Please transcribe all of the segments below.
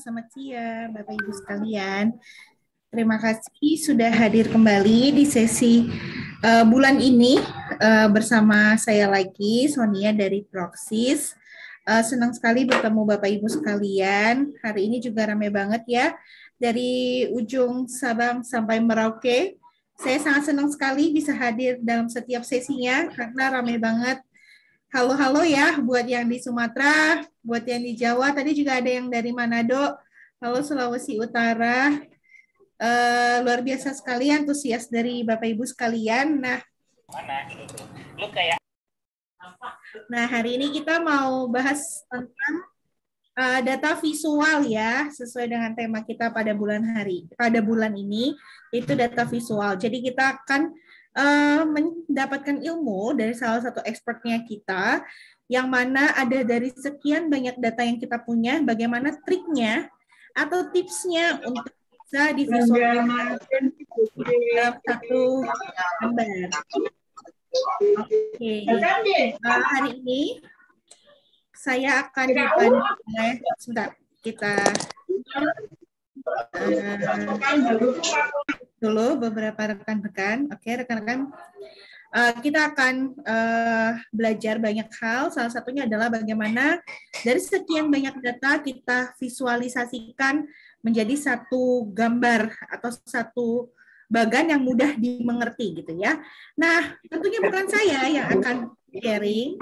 selamat siang Bapak Ibu sekalian. Terima kasih sudah hadir kembali di sesi uh, bulan ini uh, bersama saya lagi Sonia dari Proxys. Uh, senang sekali bertemu Bapak Ibu sekalian. Hari ini juga ramai banget ya dari ujung Sabang sampai Merauke. Saya sangat senang sekali bisa hadir dalam setiap sesinya karena ramai banget halo-halo ya buat yang di Sumatera, buat yang di Jawa. Tadi juga ada yang dari Manado. Halo Sulawesi Utara. Uh, luar biasa sekali antusias dari Bapak Ibu sekalian. Nah, mana lu kayak Nah, hari ini kita mau bahas tentang uh, data visual ya, sesuai dengan tema kita pada bulan hari pada bulan ini, itu data visual. Jadi kita akan uh, mendapatkan ilmu dari salah satu expertnya kita, yang mana ada dari sekian banyak data yang kita punya, bagaimana triknya atau tipsnya untuk bisa divisualisasikan dalam satu gambar. Oke, okay. uh, hari ini saya akan dipandu oleh sebentar kita dulu beberapa rekan-rekan. Oke, rekan-rekan, uh, kita akan uh, belajar banyak hal. Salah satunya adalah bagaimana dari sekian banyak data kita visualisasikan menjadi satu gambar atau satu bagan yang mudah dimengerti gitu ya. Nah, tentunya bukan saya yang akan sharing.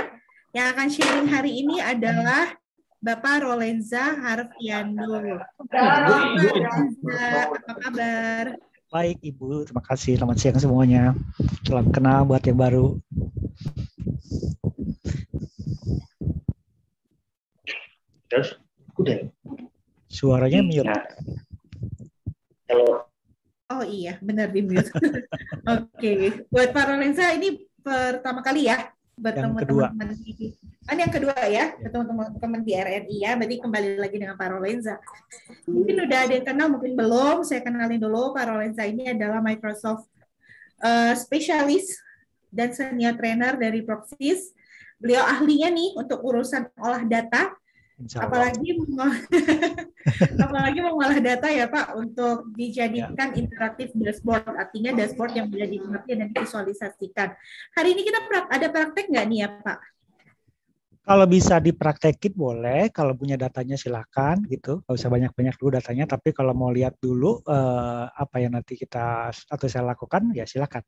Yang akan sharing hari ini adalah Bapak Rolenza Harfiando. Bapak Rolenza, apa kabar? Baik Ibu, terima kasih. Selamat siang semuanya. Salam kenal buat yang baru. Terus, udah. Suaranya mute. Nah, kalau Oh iya, benar di mute. Oke, okay. buat para lensa ini pertama kali ya bertemu teman-teman di kan yang kedua ya, ya. bertemu teman-teman di RNI ya. Berarti kembali lagi dengan Pak Rolenza. Mungkin udah ada yang kenal, mungkin belum. Saya kenalin dulu Pak Rolenza ini adalah Microsoft uh, spesialis dan senior trainer dari Proxys. Beliau ahlinya nih untuk urusan olah data apalagi apalagi mengolah data ya Pak untuk dijadikan ya. interaktif dashboard artinya dashboard yang bisa dimengerti dan divisualisasikan. Hari ini kita ada praktek nggak nih ya Pak? Kalau bisa dipraktekin boleh, kalau punya datanya silakan gitu. Gak usah banyak-banyak dulu datanya, tapi kalau mau lihat dulu eh, apa yang nanti kita atau saya lakukan ya silakan.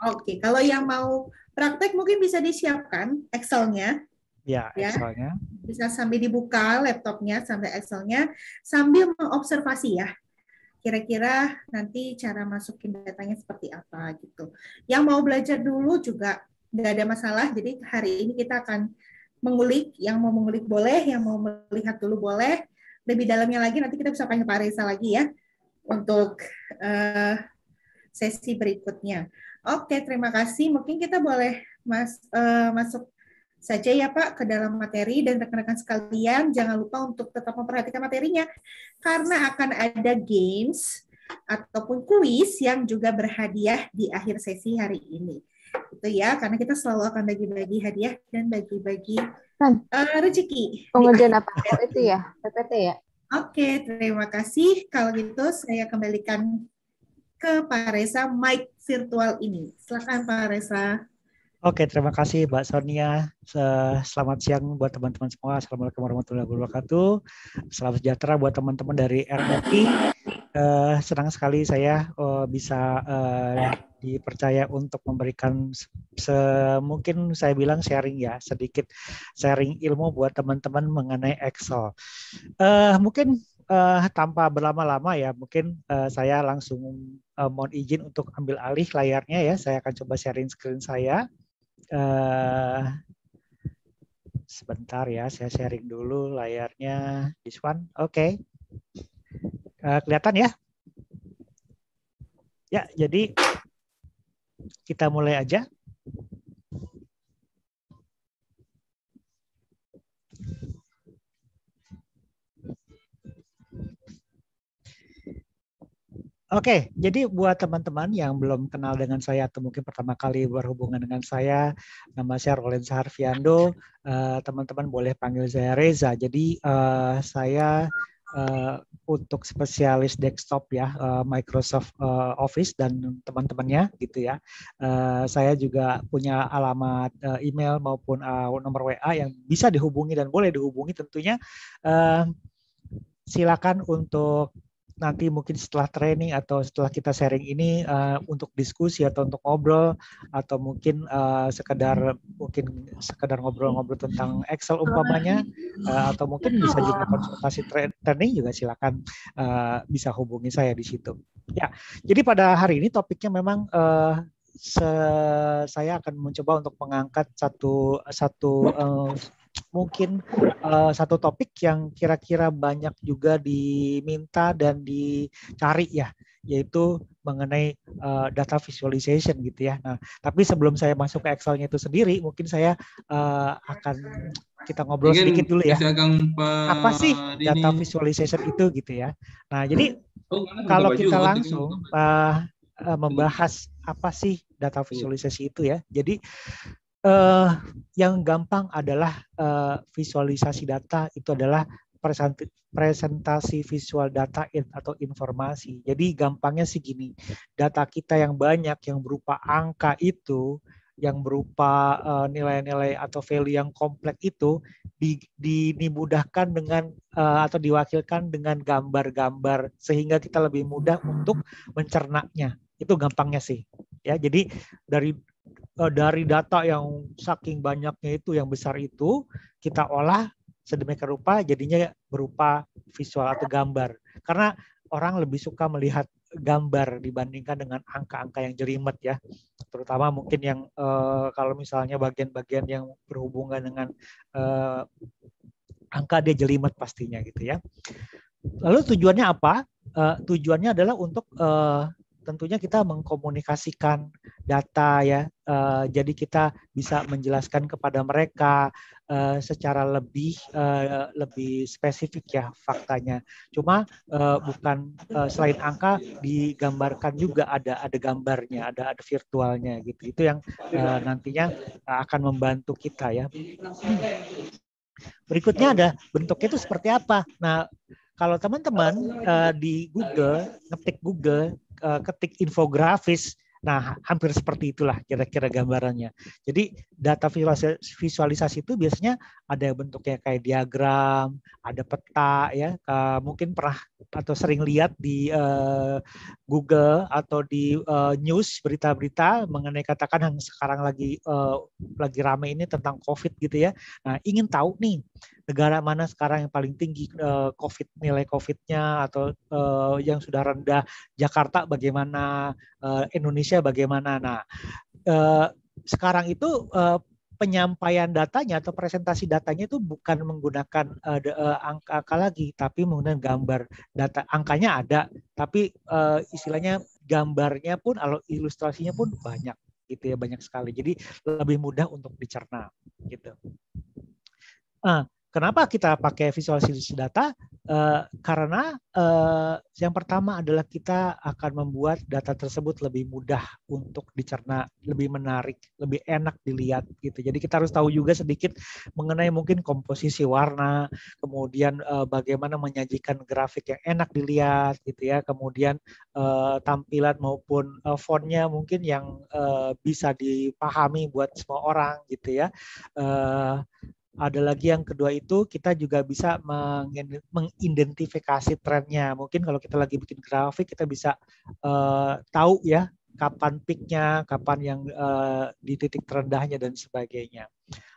Oke, kalau yang mau praktek mungkin bisa disiapkan Excel-nya Ya, ya, Excelnya. Bisa sambil dibuka laptopnya sampai Excelnya sambil mengobservasi ya. Kira-kira nanti cara masukin datanya seperti apa gitu. Yang mau belajar dulu juga nggak ada masalah. Jadi hari ini kita akan mengulik. Yang mau mengulik boleh, yang mau melihat dulu boleh. Lebih dalamnya lagi nanti kita bisa panggil Pak Reza lagi ya untuk uh, sesi berikutnya. Oke, terima kasih. Mungkin kita boleh mas, uh, masuk saja ya Pak ke dalam materi dan rekan-rekan sekalian jangan lupa untuk tetap memperhatikan materinya karena akan ada games ataupun kuis yang juga berhadiah di akhir sesi hari ini. Itu ya, karena kita selalu akan bagi-bagi hadiah dan bagi-bagi uh, rezeki. Pengujian apa? Itu ya, PPT ya? Oke, terima kasih. Kalau gitu saya kembalikan ke Pak Reza mic virtual ini. Silakan Pak Reza. Oke, terima kasih Mbak Sonia. Selamat siang buat teman-teman semua. Assalamualaikum warahmatullahi wabarakatuh. Selamat sejahtera buat teman-teman dari. Uh, eh, senang sekali saya uh, bisa uh, dipercaya untuk memberikan semungkin saya bilang sharing ya, sedikit sharing ilmu buat teman-teman mengenai Excel. Mungkin uh, tanpa berlama-lama ya, mungkin uh, saya langsung uh, mohon izin untuk ambil alih layarnya ya. Saya akan coba sharing screen saya uh, sebentar ya, saya sharing dulu layarnya. This one, oke. Okay. Uh, kelihatan ya? Ya, jadi kita mulai aja. Oke, jadi buat teman-teman yang belum kenal dengan saya atau mungkin pertama kali berhubungan dengan saya, nama saya Roland Saharfiando. Uh, teman-teman boleh panggil saya Reza. Jadi uh, saya uh, untuk spesialis desktop ya uh, Microsoft uh, Office dan teman-temannya gitu ya. Uh, saya juga punya alamat uh, email maupun uh, nomor WA yang bisa dihubungi dan boleh dihubungi tentunya. Uh, silakan untuk nanti mungkin setelah training atau setelah kita sharing ini uh, untuk diskusi atau untuk ngobrol atau mungkin uh, sekedar mungkin sekedar ngobrol-ngobrol tentang Excel umpamanya uh, atau mungkin bisa juga konsultasi training juga silakan uh, bisa hubungi saya di situ. Ya, jadi pada hari ini topiknya memang uh, se saya akan mencoba untuk mengangkat satu satu uh, mungkin uh, satu topik yang kira-kira banyak juga diminta dan dicari ya yaitu mengenai uh, data visualization gitu ya. Nah, tapi sebelum saya masuk ke Excel-nya itu sendiri, mungkin saya uh, akan kita ngobrol Ingin sedikit dulu ya. Apa sih data visualization itu gitu ya? Nah, jadi oh, kalau kita langsung uh, uh, membahas apa sih data visualisasi itu ya. Jadi uh, yang gampang adalah uh, visualisasi data itu adalah presentasi visual data atau informasi. Jadi gampangnya sih gini, data kita yang banyak yang berupa angka itu, yang berupa uh, nilai-nilai atau value yang kompleks itu di, dimudahkan dengan uh, atau diwakilkan dengan gambar-gambar sehingga kita lebih mudah untuk mencernanya. Itu gampangnya sih. Ya, jadi dari uh, dari data yang saking banyaknya itu yang besar itu kita olah sedemikian rupa jadinya berupa visual atau gambar. Karena orang lebih suka melihat gambar dibandingkan dengan angka-angka yang jelimet ya. Terutama mungkin yang uh, kalau misalnya bagian-bagian yang berhubungan dengan uh, angka dia jelimet pastinya gitu ya. Lalu tujuannya apa? Uh, tujuannya adalah untuk uh, tentunya kita mengkomunikasikan data ya. Uh, jadi kita bisa menjelaskan kepada mereka uh, secara lebih uh, lebih spesifik ya faktanya. Cuma uh, bukan uh, selain angka digambarkan juga ada ada gambarnya, ada ada virtualnya gitu. Itu yang uh, nantinya akan membantu kita ya. Berikutnya ada bentuknya itu seperti apa. Nah, kalau teman-teman uh, di Google ngetik Google uh, ketik infografis Nah, hampir seperti itulah kira-kira gambarannya. Jadi data visualisasi itu biasanya ada bentuknya kayak diagram, ada peta ya. Mungkin pernah atau sering lihat di uh, Google atau di uh, news berita-berita mengenai katakan yang sekarang lagi uh, lagi ramai ini tentang COVID gitu ya. Nah, ingin tahu nih negara mana sekarang yang paling tinggi uh, COVID nilai COVID-nya atau uh, yang sudah rendah Jakarta bagaimana uh, Indonesia bagaimana. Nah uh, sekarang itu uh, penyampaian datanya atau presentasi datanya itu bukan menggunakan uh, uh, angka-angka lagi tapi menggunakan gambar data. Angkanya ada tapi uh, istilahnya gambarnya pun atau ilustrasinya pun banyak gitu ya banyak sekali. Jadi lebih mudah untuk dicerna gitu. Nah, Kenapa kita pakai visualisasi data? Uh, karena uh, yang pertama adalah kita akan membuat data tersebut lebih mudah untuk dicerna, lebih menarik, lebih enak dilihat gitu. Jadi kita harus tahu juga sedikit mengenai mungkin komposisi warna, kemudian uh, bagaimana menyajikan grafik yang enak dilihat gitu ya, kemudian uh, tampilan maupun uh, fontnya mungkin yang uh, bisa dipahami buat semua orang gitu ya. Uh, ada lagi yang kedua itu kita juga bisa mengidentifikasi trennya. Mungkin kalau kita lagi bikin grafik kita bisa uh, tahu ya kapan peaknya, kapan yang uh, di titik terendahnya dan sebagainya.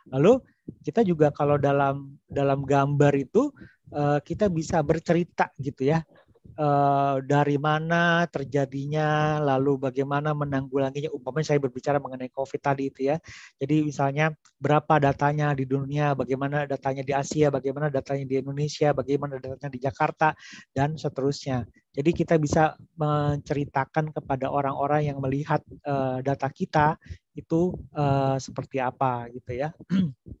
Lalu kita juga kalau dalam dalam gambar itu uh, kita bisa bercerita gitu ya uh, dari mana terjadinya, lalu bagaimana menanggulanginya. Umpamanya saya berbicara mengenai COVID tadi itu ya. Jadi misalnya berapa datanya di dunia, bagaimana datanya di Asia, bagaimana datanya di Indonesia, bagaimana datanya di Jakarta, dan seterusnya. Jadi kita bisa menceritakan kepada orang-orang yang melihat uh, data kita itu uh, seperti apa gitu ya.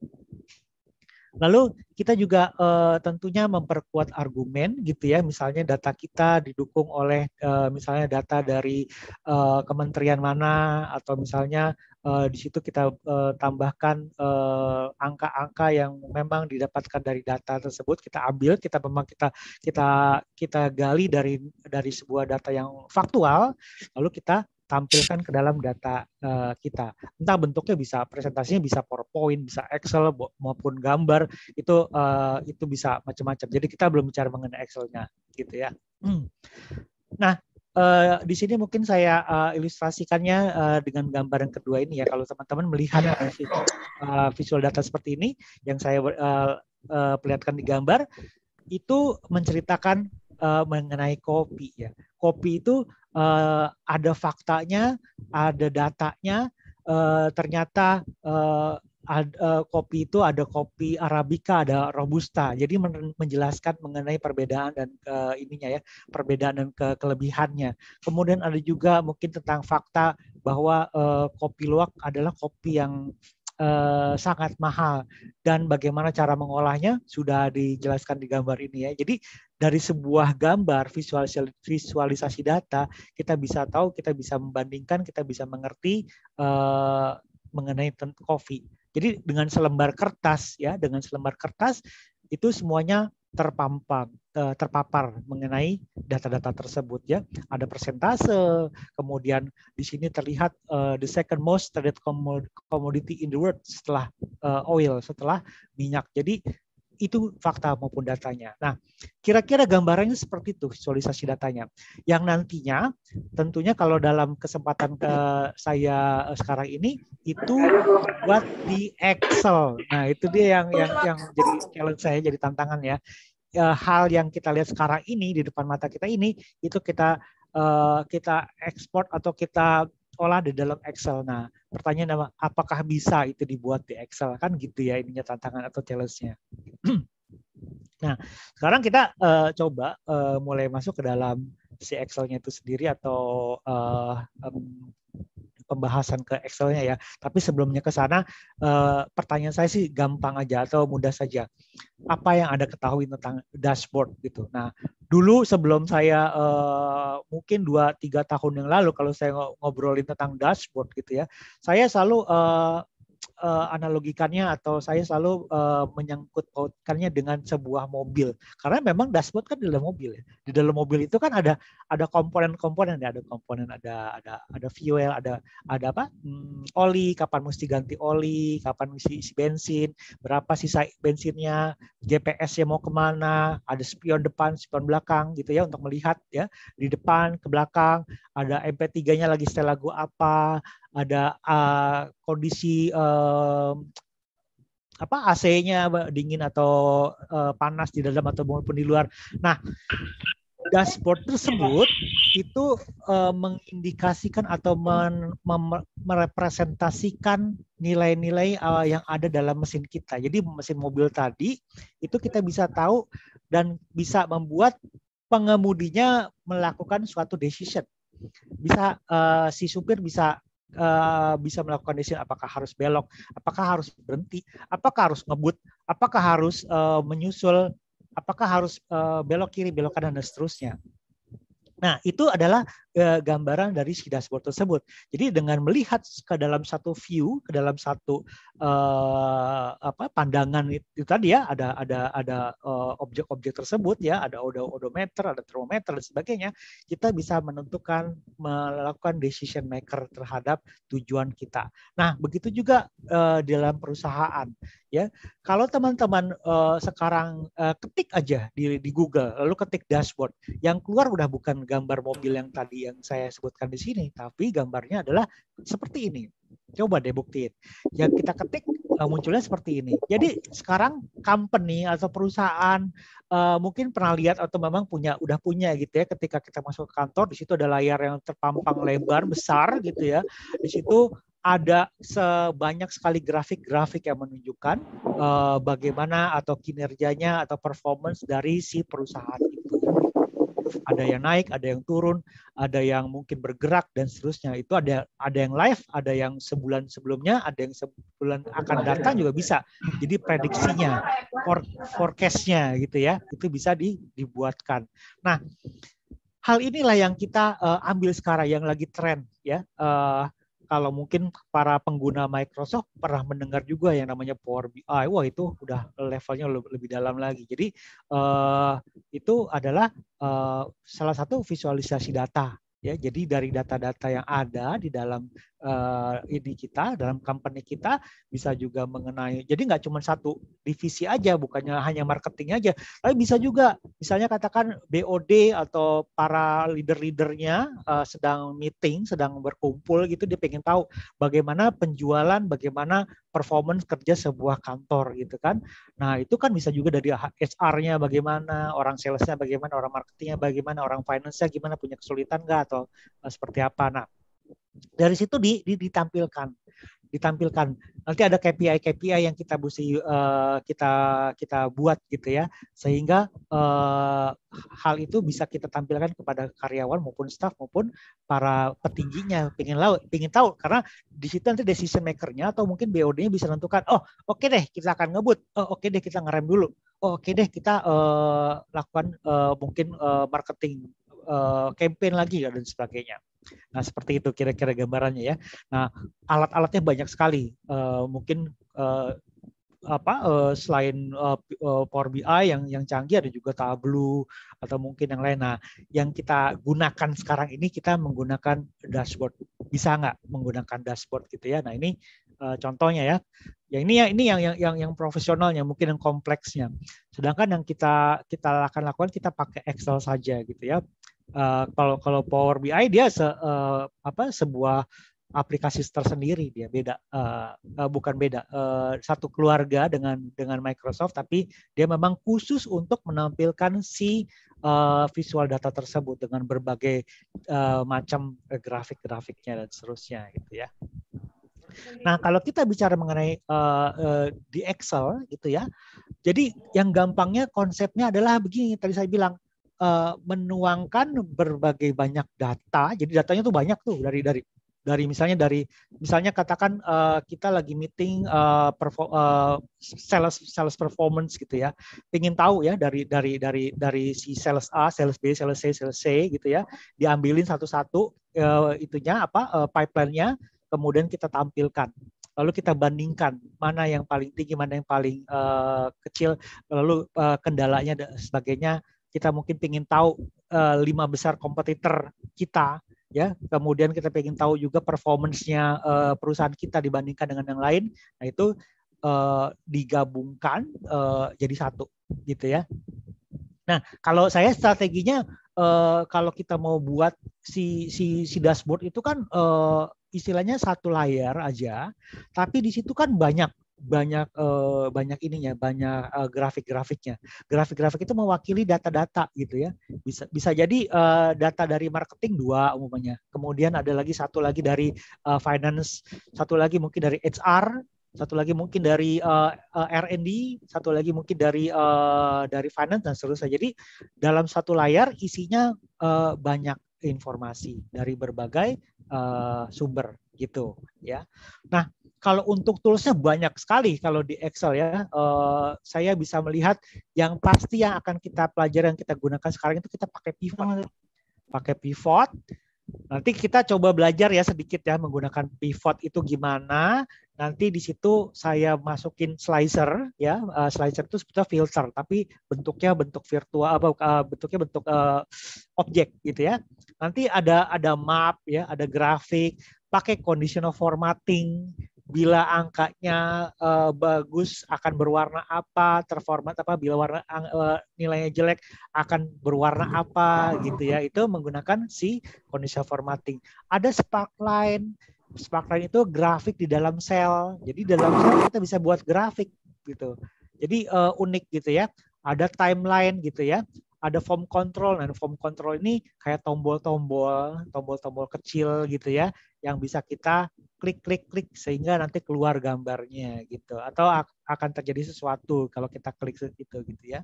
Lalu kita juga uh, tentunya memperkuat argumen gitu ya, misalnya data kita didukung oleh uh, misalnya data dari uh, kementerian mana atau misalnya uh, di situ kita uh, tambahkan angka-angka uh, yang memang didapatkan dari data tersebut kita ambil, kita memang kita kita kita gali dari dari sebuah data yang faktual, lalu kita tampilkan ke dalam data uh, kita. Entah bentuknya bisa presentasinya bisa PowerPoint, bisa Excel maupun gambar itu uh, itu bisa macam-macam. Jadi kita belum bicara mengenai Excelnya gitu ya. Hmm. Nah, uh, di sini mungkin saya uh, ilustrasikannya uh, dengan gambar yang kedua ini ya. Kalau teman-teman melihat uh, visual data seperti ini yang saya uh, uh, perlihatkan di gambar itu menceritakan uh, mengenai kopi ya. Kopi itu uh, ada faktanya, ada datanya, uh, ternyata uh, ad, uh, kopi itu ada kopi arabica, ada robusta. Jadi menjelaskan mengenai perbedaan dan uh, ininya ya, perbedaan dan ke kelebihannya. Kemudian ada juga mungkin tentang fakta bahwa uh, kopi luwak adalah kopi yang sangat mahal dan bagaimana cara mengolahnya sudah dijelaskan di gambar ini ya. Jadi dari sebuah gambar visualisasi, visualisasi data kita bisa tahu, kita bisa membandingkan, kita bisa mengerti uh, mengenai kopi. Jadi dengan selembar kertas ya, dengan selembar kertas itu semuanya terpampang eh, terpapar mengenai data-data tersebut ya ada persentase kemudian di sini terlihat uh, the second most traded commodity in the world setelah uh, oil setelah minyak jadi itu fakta maupun datanya. Nah, kira-kira gambarannya seperti itu visualisasi datanya. Yang nantinya tentunya kalau dalam kesempatan ke saya sekarang ini itu buat di Excel. Nah, itu dia yang yang yang jadi challenge saya jadi tantangan ya. ya. Hal yang kita lihat sekarang ini di depan mata kita ini itu kita uh, kita ekspor atau kita olah di dalam Excel. Nah, pertanyaan apakah bisa itu dibuat di Excel? Kan gitu ya ininya tantangan atau challenge-nya. nah, sekarang kita uh, coba uh, mulai masuk ke dalam si Excel-nya itu sendiri atau uh, um, pembahasan ke Excel-nya ya. Tapi sebelumnya ke sana, eh, pertanyaan saya sih gampang aja atau mudah saja. Apa yang Anda ketahui tentang dashboard gitu. Nah, dulu sebelum saya eh, mungkin 2-3 tahun yang lalu kalau saya ngobrolin tentang dashboard gitu ya, saya selalu eh, uh, analogikannya atau saya selalu uh, menyangkut pautkannya dengan sebuah mobil. Karena memang dashboard kan di dalam mobil ya. di dalam mobil itu kan ada ada komponen-komponen ya. Ada komponen ada ada ada fuel ada ada apa? Hmm, oli kapan mesti ganti oli kapan mesti isi bensin berapa sisa bensinnya GPS-nya mau ke mana ada spion depan spion belakang gitu ya untuk melihat ya di depan ke belakang ada MP3-nya lagi setel lagu apa ada uh, kondisi uh, apa AC-nya dingin atau uh, panas di dalam atau maupun di luar. Nah, dashboard tersebut itu uh, mengindikasikan atau men, merepresentasikan nilai-nilai uh, yang ada dalam mesin kita. Jadi mesin mobil tadi itu kita bisa tahu dan bisa membuat pengemudinya melakukan suatu decision. Bisa uh, si supir bisa uh, bisa melakukan decision apakah harus belok, apakah harus berhenti, apakah harus ngebut, apakah harus uh, menyusul, apakah harus uh, belok kiri, belok kanan dan seterusnya. Nah, itu adalah gambaran dari si dashboard tersebut. Jadi dengan melihat ke dalam satu view, ke dalam satu uh, apa pandangan itu, tadi ya, ada ada ada objek-objek uh, tersebut ya, ada odo odometer, ada termometer dan sebagainya, kita bisa menentukan melakukan decision maker terhadap tujuan kita. Nah, begitu juga uh, dalam perusahaan ya. Kalau teman-teman uh, sekarang uh, ketik aja di di Google, lalu ketik dashboard, yang keluar udah bukan gambar mobil yang tadi yang saya sebutkan di sini, tapi gambarnya adalah seperti ini. Coba deh buktiin. Yang kita ketik uh, munculnya seperti ini. Jadi sekarang company atau perusahaan uh, mungkin pernah lihat atau memang punya udah punya gitu ya ketika kita masuk ke kantor di situ ada layar yang terpampang lebar besar gitu ya. Di situ ada sebanyak sekali grafik-grafik yang menunjukkan uh, bagaimana atau kinerjanya atau performance dari si perusahaan itu ada yang naik, ada yang turun, ada yang mungkin bergerak dan seterusnya. Itu ada ada yang live, ada yang sebulan sebelumnya, ada yang sebulan akan datang juga bisa. Jadi prediksinya. for, forecast-nya gitu ya. Itu bisa di, dibuatkan. Nah, hal inilah yang kita uh, ambil sekarang yang lagi tren ya. Uh, kalau mungkin para pengguna Microsoft pernah mendengar juga yang namanya Power BI, wah itu udah levelnya lebih dalam lagi. Jadi uh, itu adalah uh, salah satu visualisasi data ya jadi dari data-data yang ada di dalam uh, ini kita dalam company kita bisa juga mengenai jadi nggak cuma satu divisi aja bukannya hanya marketing aja tapi bisa juga misalnya katakan BOD atau para leader-leadernya uh, sedang meeting sedang berkumpul gitu dia pengen tahu bagaimana penjualan bagaimana performance kerja sebuah kantor gitu kan nah itu kan bisa juga dari HR-nya bagaimana orang salesnya bagaimana orang marketingnya bagaimana orang finance-nya gimana punya kesulitan nggak atau uh, seperti apa. Nah, dari situ di, di, ditampilkan. Ditampilkan. Nanti ada KPI KPI yang kita mesti uh, kita kita buat gitu ya. Sehingga uh, hal itu bisa kita tampilkan kepada karyawan maupun staff maupun para petingginya. Pengen tahu pengen tahu. Karena di situ nanti decision makernya atau mungkin BOD-nya bisa menentukan oh oke okay deh kita akan ngebut. Oh oke okay deh kita ngerem dulu. Oh, oke okay deh kita uh, lakukan uh, mungkin uh, marketing uh, campaign lagi dan sebagainya. Nah, seperti itu kira-kira gambarannya ya. Nah, alat-alatnya banyak sekali. Uh, mungkin uh, apa uh, selain uh, Power BI yang yang canggih ada juga Tableau atau mungkin yang lain. Nah, yang kita gunakan sekarang ini kita menggunakan dashboard. Bisa nggak menggunakan dashboard gitu ya? Nah, ini uh, contohnya ya. Ya ini yang ini yang yang yang, yang profesionalnya, mungkin yang kompleksnya. Sedangkan yang kita kita akan lakukan kita pakai Excel saja gitu ya. Uh, kalau kalau Power BI dia se, uh, apa sebuah aplikasi tersendiri dia beda uh, uh, bukan beda uh, satu keluarga dengan dengan Microsoft tapi dia memang khusus untuk menampilkan si uh, visual data tersebut dengan berbagai uh, macam grafik-grafiknya dan seterusnya gitu ya. Nah, kalau kita bicara mengenai uh, uh, di Excel gitu ya. Jadi yang gampangnya konsepnya adalah begini tadi saya bilang uh, menuangkan berbagai banyak data. Jadi datanya tuh banyak tuh dari dari dari misalnya dari misalnya katakan uh, kita lagi meeting uh, perform, uh, sales sales performance gitu ya. Ingin tahu ya dari dari dari dari si sales A sales B sales C sales C gitu ya. Diambilin satu-satu uh, itunya apa uh, pipeline-nya kemudian kita tampilkan. Lalu kita bandingkan mana yang paling tinggi mana yang paling uh, kecil. Lalu uh, kendalanya dan sebagainya kita mungkin ingin tahu uh, lima besar kompetitor kita ya. Kemudian kita ingin tahu juga performance-nya uh, perusahaan kita dibandingkan dengan yang lain. Nah itu uh, digabungkan uh, jadi satu gitu ya. Nah kalau saya strateginya uh, kalau kita mau buat si si si dashboard itu kan uh, istilahnya satu layar aja tapi di situ kan banyak banyak uh, banyak ininya, banyak uh, grafik-grafiknya. Grafik-grafik itu mewakili data-data gitu ya. Bisa bisa jadi uh, data dari marketing dua umumnya. Kemudian ada lagi satu lagi dari finance, satu lagi mungkin dari HR, satu lagi mungkin dari uh, R&D, satu lagi mungkin dari dari finance dan seterusnya. Jadi dalam satu layar isinya banyak informasi dari berbagai sumber gitu ya. Nah, kalau untuk toolsnya banyak sekali kalau di Excel ya. Uh, saya bisa melihat yang pasti yang akan kita pelajari yang kita gunakan sekarang itu kita pakai pivot. Pakai pivot. Nanti kita coba belajar ya sedikit ya menggunakan pivot itu gimana. Nanti di situ saya masukin slicer ya. Uh, slicer itu sebetulnya filter tapi bentuknya bentuk virtual apa uh, bentuknya bentuk objek gitu ya. Nanti ada ada map ya, ada grafik, pakai conditional formatting bila angkanya uh, bagus akan berwarna apa, terformat apa, bila warna uh, nilainya jelek akan berwarna apa gitu ya. Itu menggunakan si conditional formatting. Ada sparkline. Sparkline itu grafik di dalam sel. Jadi dalam sel kita bisa buat grafik gitu. Jadi uh, unik gitu ya. Ada timeline gitu ya ada form control. Nah, form control ini kayak tombol-tombol, tombol-tombol kecil gitu ya, yang bisa kita klik-klik-klik sehingga nanti keluar gambarnya gitu. Atau akan terjadi sesuatu kalau kita klik itu gitu ya.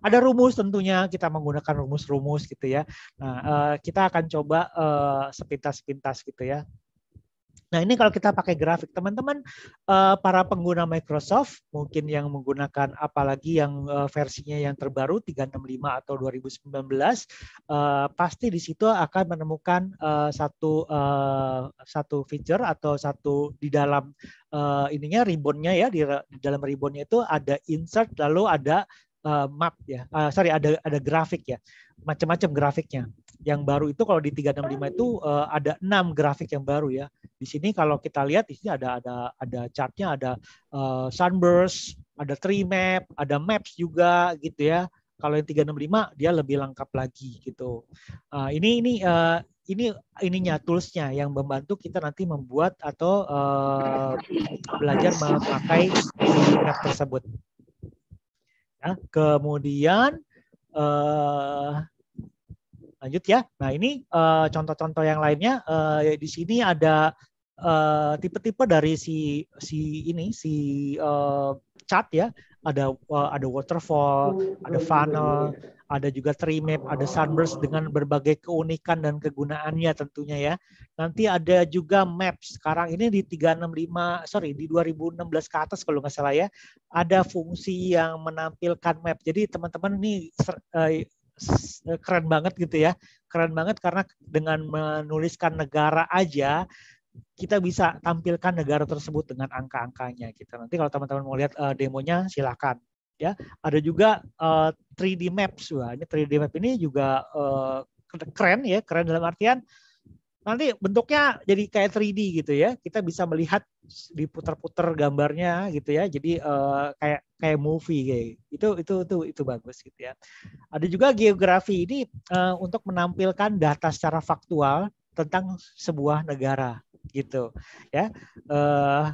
Ada rumus tentunya kita menggunakan rumus-rumus gitu ya. Nah, eh, kita akan coba eh, sepintas-pintas gitu ya. Nah ini kalau kita pakai grafik, teman-teman uh, para pengguna Microsoft mungkin yang menggunakan apalagi yang uh, versinya yang terbaru 365 atau 2019 uh, pasti di situ akan menemukan uh, satu uh, satu feature atau satu di dalam uh, ininya ribbonnya ya di, di dalam ribbonnya itu ada insert lalu ada uh, map ya, uh, sorry ada ada grafik ya, macam-macam grafiknya yang baru itu kalau di 365 itu uh, ada enam grafik yang baru ya. Di sini kalau kita lihat di sini ada ada ada chartnya ada uh, sunburst, ada tree map, ada maps juga gitu ya. Kalau yang 365 dia lebih lengkap lagi gitu. Uh, ini ini uh, ini ininya toolsnya yang membantu kita nanti membuat atau uh, belajar memakai map tersebut. Ya, kemudian uh, lanjut ya. Nah ini eh, contoh-contoh uh, yang lainnya uh, di sini ada tipe-tipe uh, dari si si ini si uh, chart ya. Ada uh, ada waterfall, ada funnel, ada juga tree map, ada sunburst dengan berbagai keunikan dan kegunaannya tentunya ya. Nanti ada juga map. Sekarang ini di 365 sorry di 2016 ke atas kalau nggak salah ya. Ada fungsi yang menampilkan map. Jadi teman-teman ini Eh, keren banget gitu ya. Keren banget karena dengan menuliskan negara aja kita bisa tampilkan negara tersebut dengan angka-angkanya gitu. Nanti kalau teman-teman mau lihat uh, demonya silakan ya. Ada juga uh, eh, 3D maps. Wah, ini 3D map ini juga uh, keren ya, keren dalam artian nanti bentuknya jadi kayak 3D gitu ya. Kita bisa melihat diputar-putar gambarnya gitu ya. Jadi uh, kayak kayak movie kayak itu itu itu itu bagus gitu ya. Ada juga geografi ini uh, untuk menampilkan data secara faktual tentang sebuah negara gitu ya. Uh,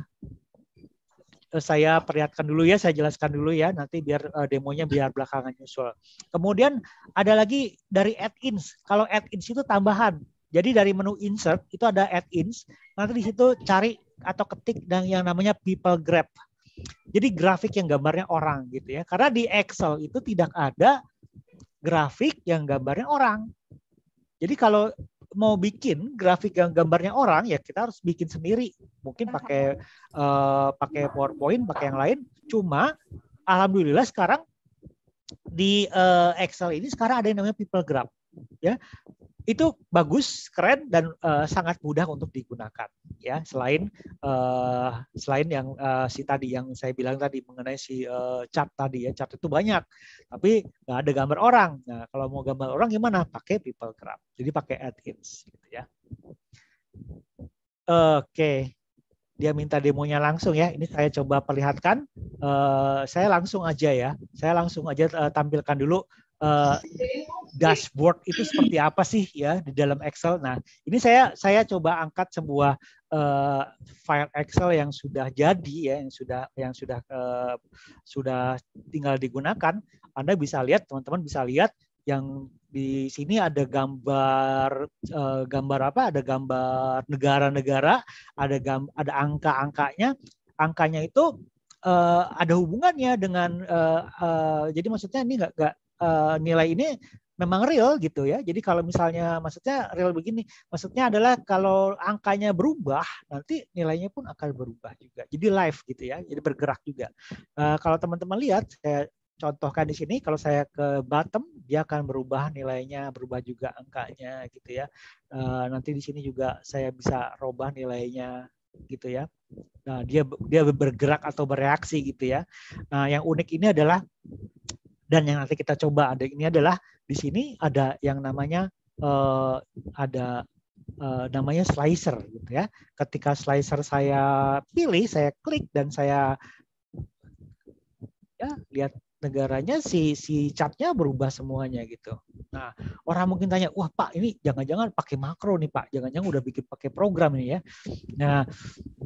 saya perlihatkan dulu ya, saya jelaskan dulu ya, nanti biar uh, demonya biar belakangan nyusul. Kemudian ada lagi dari add-ins. Kalau add-ins itu tambahan. Jadi dari menu insert itu ada add-ins. Nanti di situ cari atau ketik dan yang namanya people grab. Jadi grafik yang gambarnya orang gitu ya. Karena di Excel itu tidak ada grafik yang gambarnya orang. Jadi kalau mau bikin grafik yang gambarnya orang ya kita harus bikin sendiri. Mungkin pakai uh, pakai PowerPoint, pakai yang lain. Cuma alhamdulillah sekarang di uh, Excel ini sekarang ada yang namanya people graph ya itu bagus, keren dan uh, sangat mudah untuk digunakan ya. Selain uh, selain yang uh, si tadi yang saya bilang tadi mengenai si uh, chart tadi ya, chart itu banyak, tapi nggak ada gambar orang. Nah, kalau mau gambar orang gimana? Pakai people graph. Jadi pakai add-ins gitu ya. Oke. Okay. Dia minta demonya langsung ya. Ini saya coba perlihatkan. Uh, saya langsung aja ya. Saya langsung aja uh, tampilkan dulu uh, dashboard itu seperti apa sih ya di dalam Excel. Nah, ini saya saya coba angkat sebuah uh, file Excel yang sudah jadi ya, yang sudah yang sudah uh, sudah tinggal digunakan. Anda bisa lihat, teman-teman bisa lihat yang di sini ada gambar uh, gambar apa? Ada gambar negara-negara, ada gam, ada angka-angkanya. Angkanya itu uh, ada hubungannya dengan uh, jadi maksudnya ini nggak uh, nilai ini memang real gitu ya. Jadi kalau misalnya maksudnya real begini, maksudnya adalah kalau angkanya berubah, nanti nilainya pun akan berubah juga. Jadi live gitu ya, jadi bergerak juga. Uh, kalau teman-teman lihat, saya contohkan di sini, kalau saya ke bottom, dia akan berubah nilainya, berubah juga angkanya gitu ya. Uh, nanti di sini juga saya bisa robah nilainya gitu ya. Nah, dia dia bergerak atau bereaksi gitu ya. Nah, yang unik ini adalah dan yang nanti kita coba ada ini adalah di sini ada yang namanya uh, ada uh, namanya slicer gitu ya. Ketika slicer saya pilih, saya klik dan saya ya lihat negaranya si si catnya berubah semuanya gitu. Nah, orang mungkin tanya, "Wah, Pak, ini jangan-jangan pakai makro nih, Pak. Jangan-jangan udah bikin pakai program ini ya." Nah,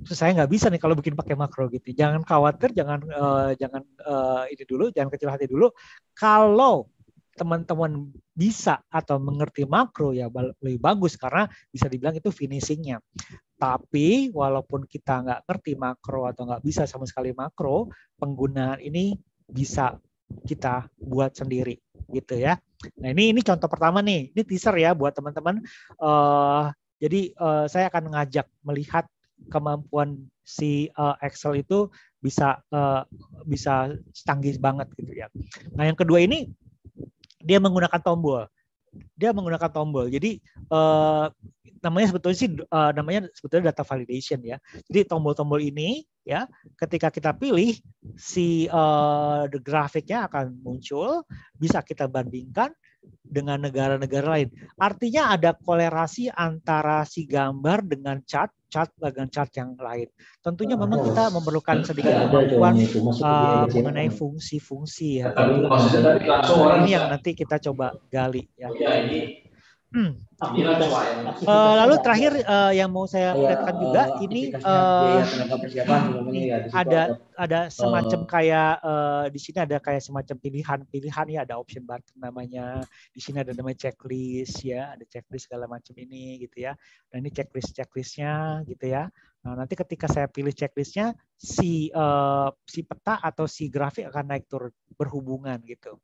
saya nggak bisa nih kalau bikin pakai makro gitu. Jangan khawatir, jangan uh, jangan uh, ini dulu, jangan kecil hati dulu. Kalau teman-teman bisa atau mengerti makro ya lebih bagus karena bisa dibilang itu finishingnya. Tapi walaupun kita nggak ngerti makro atau nggak bisa sama sekali makro, penggunaan ini bisa kita buat sendiri gitu ya. Nah ini ini contoh pertama nih, ini teaser ya buat teman-teman. Uh, jadi uh, saya akan mengajak melihat kemampuan si uh, Excel itu bisa uh, bisa canggih banget gitu ya. Nah yang kedua ini dia menggunakan tombol. Dia menggunakan tombol. Jadi uh, namanya sebetulnya sih uh, namanya sebetulnya data validation ya. Jadi tombol-tombol ini ya ketika kita pilih si uh, the grafiknya akan muncul, bisa kita bandingkan dengan negara-negara lain. Artinya ada kolerasi antara si gambar dengan chart, chart dengan chart yang lain. Tentunya memang kita memerlukan sedikit kemampuan uh, mengenai fungsi-fungsi ya. Ini yang nanti kita coba gali ya. Hmm. Uh, lalu terakhir uh, yang mau saya lihatkan juga ini uh, ada ada semacam kayak uh, di sini ada kayak semacam pilihan-pilihan ya ada option button namanya di sini ada namanya checklist ya ada checklist segala macam ini gitu ya. Dan ini checklist checklistnya gitu ya. Nah nanti ketika saya pilih checklistnya si uh, si peta atau si grafik akan naik turun berhubungan gitu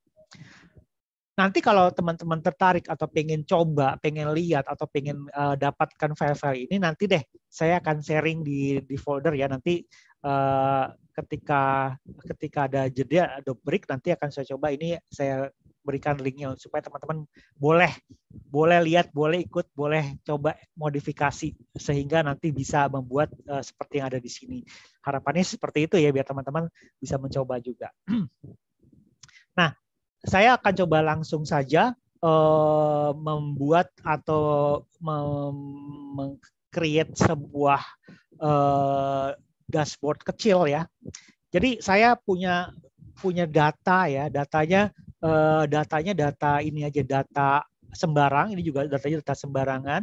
nanti kalau teman-teman tertarik atau pengen coba, pengen lihat atau pengen uh, dapatkan file-file ini nanti deh saya akan sharing di di folder ya nanti uh, ketika ketika ada jeda ada break nanti akan saya coba ini saya berikan linknya supaya teman-teman boleh boleh lihat, boleh ikut, boleh coba modifikasi sehingga nanti bisa membuat uh, seperti yang ada di sini. Harapannya seperti itu ya biar teman-teman bisa mencoba juga. nah, saya akan coba langsung saja uh, membuat atau meng-create sebuah uh, dashboard kecil ya. Jadi saya punya punya data ya, datanya uh, datanya data ini aja data sembarang, ini juga datanya data sembarangan.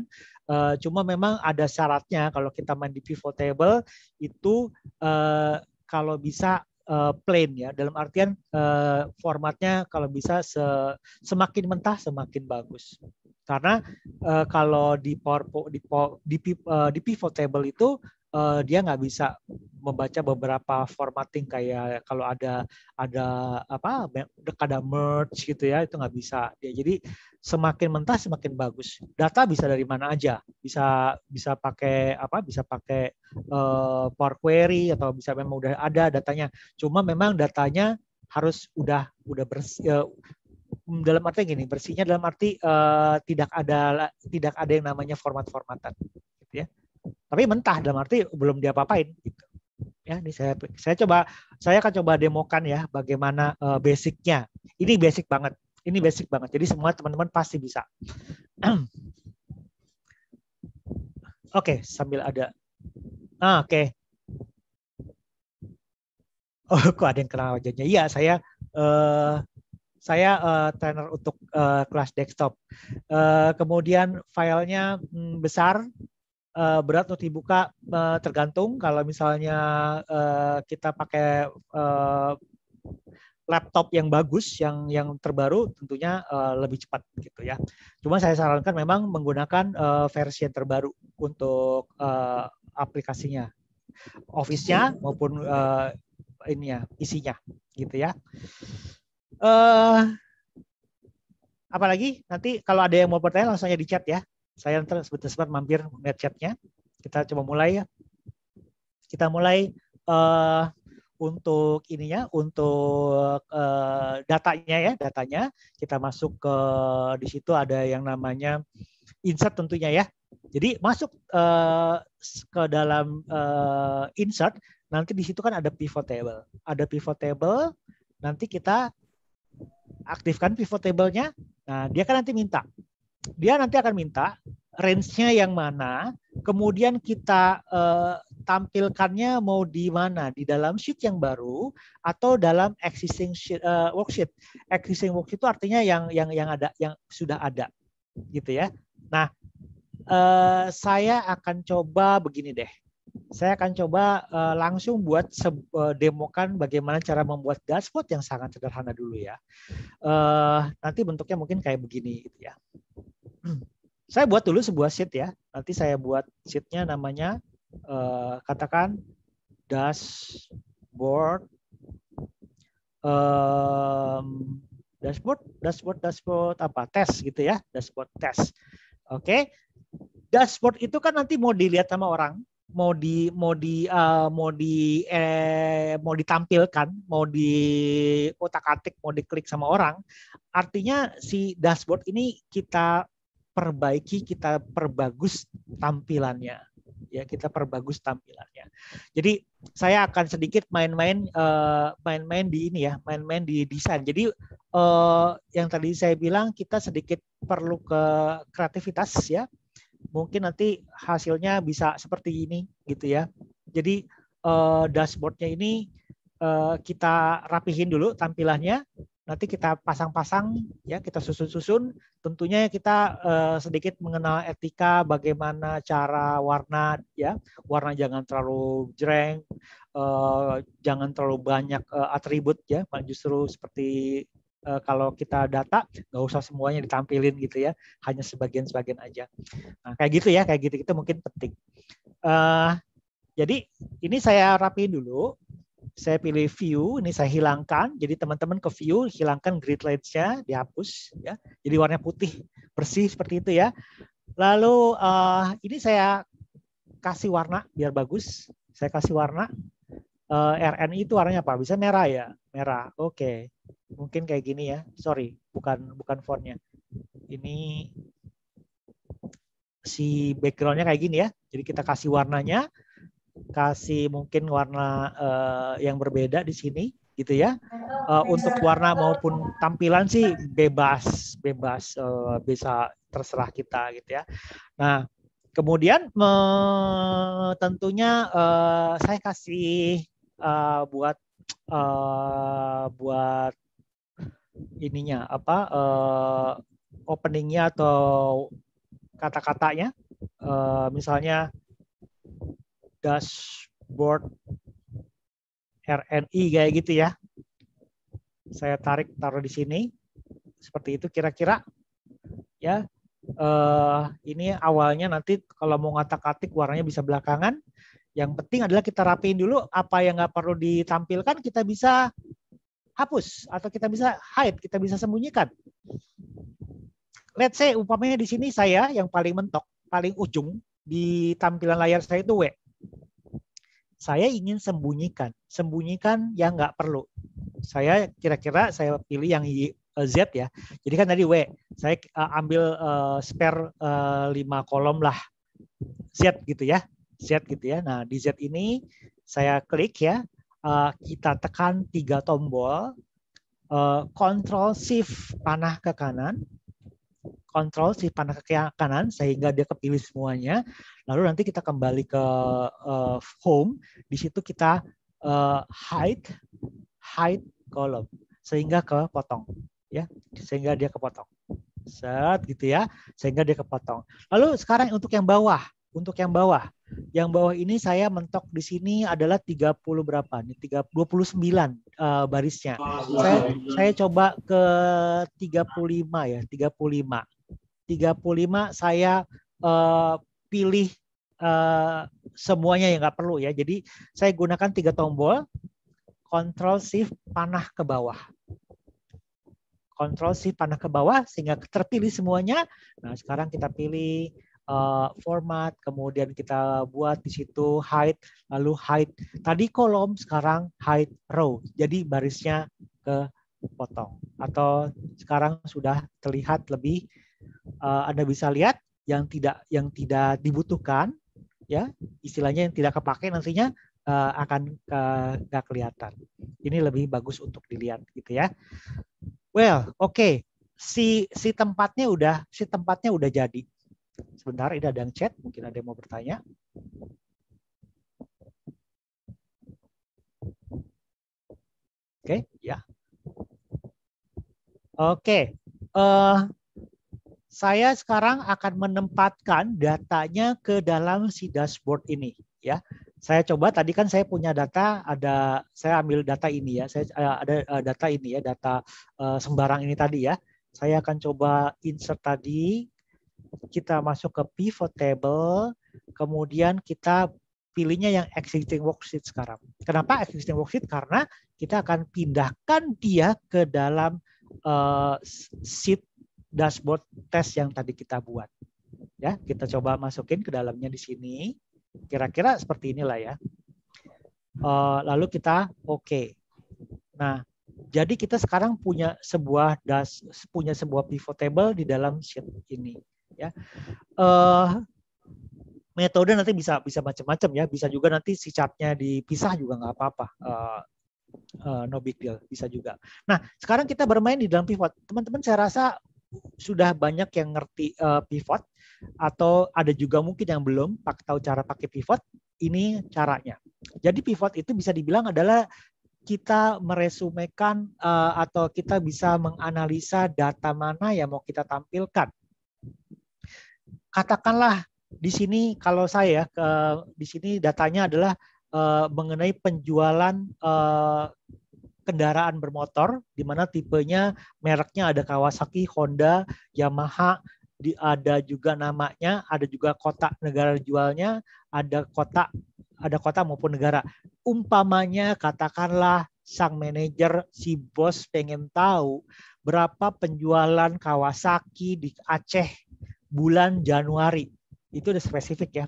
Uh, cuma memang ada syaratnya kalau kita main di pivot table itu uh, kalau bisa uh, plain ya. Dalam artian uh, formatnya kalau bisa se semakin mentah semakin bagus. Karena uh, kalau di power di di pivot table itu uh, dia nggak bisa membaca beberapa formatting kayak kalau ada ada apa ada merge gitu ya itu nggak bisa dia. Jadi semakin mentah semakin bagus. Data bisa dari mana aja. Bisa bisa pakai apa bisa pakai uh, Power Query atau bisa memang udah ada datanya. Cuma memang datanya harus udah udah bersih uh, dalam arti gini bersihnya dalam arti uh, tidak ada tidak ada yang namanya format-formatan gitu ya tapi mentah dalam arti belum diapa-apain gitu. Ya ini saya saya coba saya akan coba demokan ya bagaimana uh, basicnya. Ini basic banget ini basic banget jadi semua teman-teman pasti bisa. Oke okay, sambil ada. Ah, oke. Okay. oh kok ada yang kenal wajahnya? Iya saya uh, saya uh, trainer untuk uh, kelas desktop. Uh, kemudian filenya mm, besar, uh, berat untuk dibuka uh, tergantung kalau misalnya uh, kita pakai uh, laptop yang bagus yang yang terbaru tentunya uh, lebih cepat gitu ya. Cuma saya sarankan memang menggunakan uh, versi yang terbaru untuk uh, aplikasinya. Office-nya maupun uh, ini ya, isinya gitu ya. Uh, apalagi nanti kalau ada yang mau bertanya langsung aja di chat ya. Saya nanti sebentar-sebentar mampir melihat chatnya. Kita coba mulai ya. Kita mulai uh, untuk ininya, untuk uh, datanya ya, datanya. Kita masuk ke di situ ada yang namanya insert tentunya ya. Jadi masuk uh, ke dalam uh, insert, nanti di situ kan ada pivot table. Ada pivot table, nanti kita aktifkan pivot table-nya. Nah, dia kan nanti minta dia nanti akan minta range-nya yang mana, kemudian kita uh, tampilkannya mau di mana, di dalam sheet yang baru atau dalam existing sheet, uh, worksheet. Existing worksheet itu artinya yang yang yang ada yang sudah ada, gitu ya. Nah, uh, saya akan coba begini deh. Saya akan coba uh, langsung buat uh, demokan bagaimana cara membuat dashboard yang sangat sederhana dulu ya. Uh, nanti bentuknya mungkin kayak begini gitu ya. saya buat dulu sebuah sheet ya. Nanti saya buat sheetnya namanya uh, katakan dashboard um, dashboard dashboard dashboard apa tes gitu ya dashboard tes oke okay. dashboard itu kan nanti mau dilihat sama orang mau di mau di uh, mau di eh, mau ditampilkan, mau di otak-atik, mau diklik sama orang, artinya si dashboard ini kita perbaiki, kita perbagus tampilannya. Ya, kita perbagus tampilannya. Jadi saya akan sedikit main-main uh, main-main di ini ya, main-main di desain. Jadi uh, yang tadi saya bilang kita sedikit perlu ke kreativitas ya mungkin nanti hasilnya bisa seperti ini gitu ya. Jadi uh, dashboardnya ini uh, kita rapihin dulu tampilannya, nanti kita pasang-pasang ya kita susun-susun. Tentunya kita uh, sedikit mengenal etika bagaimana cara warna ya, warna jangan terlalu jreng, uh, jangan terlalu banyak uh, atribut ya, justru seperti uh, kalau kita data nggak usah semuanya ditampilin gitu ya, hanya sebagian-sebagian aja. Nah, kayak gitu ya, kayak gitu itu mungkin penting. Uh, jadi ini saya rapiin dulu. Saya pilih view, ini saya hilangkan. Jadi teman-teman ke view, hilangkan grid lines-nya, dihapus ya. Jadi warnanya putih, bersih seperti itu ya. Lalu uh, ini saya kasih warna biar bagus. Saya kasih warna. Uh, RNI itu warnanya apa? Bisa merah ya? Merah. Oke. Okay mungkin kayak gini ya. Sorry, bukan bukan fontnya. Ini si backgroundnya kayak gini ya. Jadi kita kasih warnanya, kasih mungkin warna uh, yang berbeda di sini gitu ya. Uh, untuk warna maupun tampilan sih bebas, bebas uh, bisa terserah kita gitu ya. Nah, kemudian tentunya saya kasih uh, buat uh, buat ininya apa uh, openingnya atau kata-katanya. Uh, misalnya dashboard RNI kayak gitu ya. Saya tarik taruh di sini. Seperti itu kira-kira. Ya uh, ini awalnya nanti kalau mau ngatak-atik warnanya bisa belakangan yang penting adalah kita rapiin dulu apa yang nggak perlu ditampilkan kita bisa hapus atau kita bisa hide, kita bisa sembunyikan. Let's say umpamanya di sini saya yang paling mentok, paling ujung di tampilan layar saya itu W. Saya ingin sembunyikan, sembunyikan yang nggak perlu. Saya kira-kira saya pilih yang eh, Z ya. Jadi kan tadi W, saya eh, ambil uh, spare uh, 5 kolom lah. Z gitu ya. Z gitu ya. Nah, di Z ini saya klik ya uh, kita tekan tiga tombol, uh, Control Shift panah ke kanan, Control Shift panah ke kanan sehingga dia kepilih semuanya. Lalu nanti kita kembali ke uh, Home, di situ kita hide, hide column sehingga kepotong, ya, sehingga dia kepotong. Set gitu ya, sehingga dia kepotong. Lalu sekarang untuk yang bawah, untuk yang bawah, yang bawah ini saya mentok di sini adalah 30 berapa nih? 30 29 uh, barisnya. Saya saya coba ke 35 ya, 35. 35 saya uh, pilih uh, semuanya yang nggak perlu ya. Jadi saya gunakan tiga tombol, Control Shift panah ke bawah. Control Shift panah ke bawah sehingga terpilih semuanya. Nah, sekarang kita pilih uh, format, kemudian kita buat di situ height, lalu height. Tadi kolom, sekarang height row. Jadi barisnya ke potong. Atau sekarang sudah terlihat lebih, uh, Anda bisa lihat yang tidak yang tidak dibutuhkan, ya istilahnya yang tidak kepake nantinya uh, akan nggak kelihatan. Ini lebih bagus untuk dilihat gitu ya. Well, oke. Okay. Si si tempatnya udah si tempatnya udah jadi. Sebentar, ini ada yang chat. Mungkin ada yang mau bertanya. Oke, okay, ya. Oke, okay. uh, eh, saya sekarang akan menempatkan datanya ke dalam si dashboard ini, ya. Saya coba tadi kan saya punya data, ada saya ambil data ini ya, saya uh, ada uh, data ini ya, data sembarang ini tadi ya. Saya akan coba insert tadi kita masuk ke pivot table, kemudian kita pilihnya yang existing worksheet sekarang. Kenapa existing worksheet? Karena kita akan pindahkan dia ke dalam uh, sheet dashboard test yang tadi kita buat. Ya, kita coba masukin ke dalamnya di sini. Kira-kira seperti inilah ya. Uh, lalu kita oke. Okay. Nah, jadi kita sekarang punya sebuah das punya sebuah pivot table di dalam sheet ini ya. Uh, metode nanti bisa bisa macam-macam ya, bisa juga nanti si chartnya dipisah juga nggak apa-apa. Uh, uh, no big deal, bisa juga. Nah, sekarang kita bermain di dalam pivot. Teman-teman saya rasa sudah banyak yang ngerti uh, pivot atau ada juga mungkin yang belum tahu cara pakai pivot. Ini caranya. Jadi pivot itu bisa dibilang adalah kita meresumekan uh, atau kita bisa menganalisa data mana yang mau kita tampilkan. Katakanlah di sini kalau saya ke di sini datanya adalah uh, mengenai penjualan uh, kendaraan bermotor di mana tipenya mereknya ada Kawasaki, Honda, Yamaha, ada juga namanya, ada juga kota negara jualnya, ada kota ada kota maupun negara. Umpamanya katakanlah sang manajer si bos pengen tahu berapa penjualan Kawasaki di Aceh bulan Januari. Itu udah spesifik ya.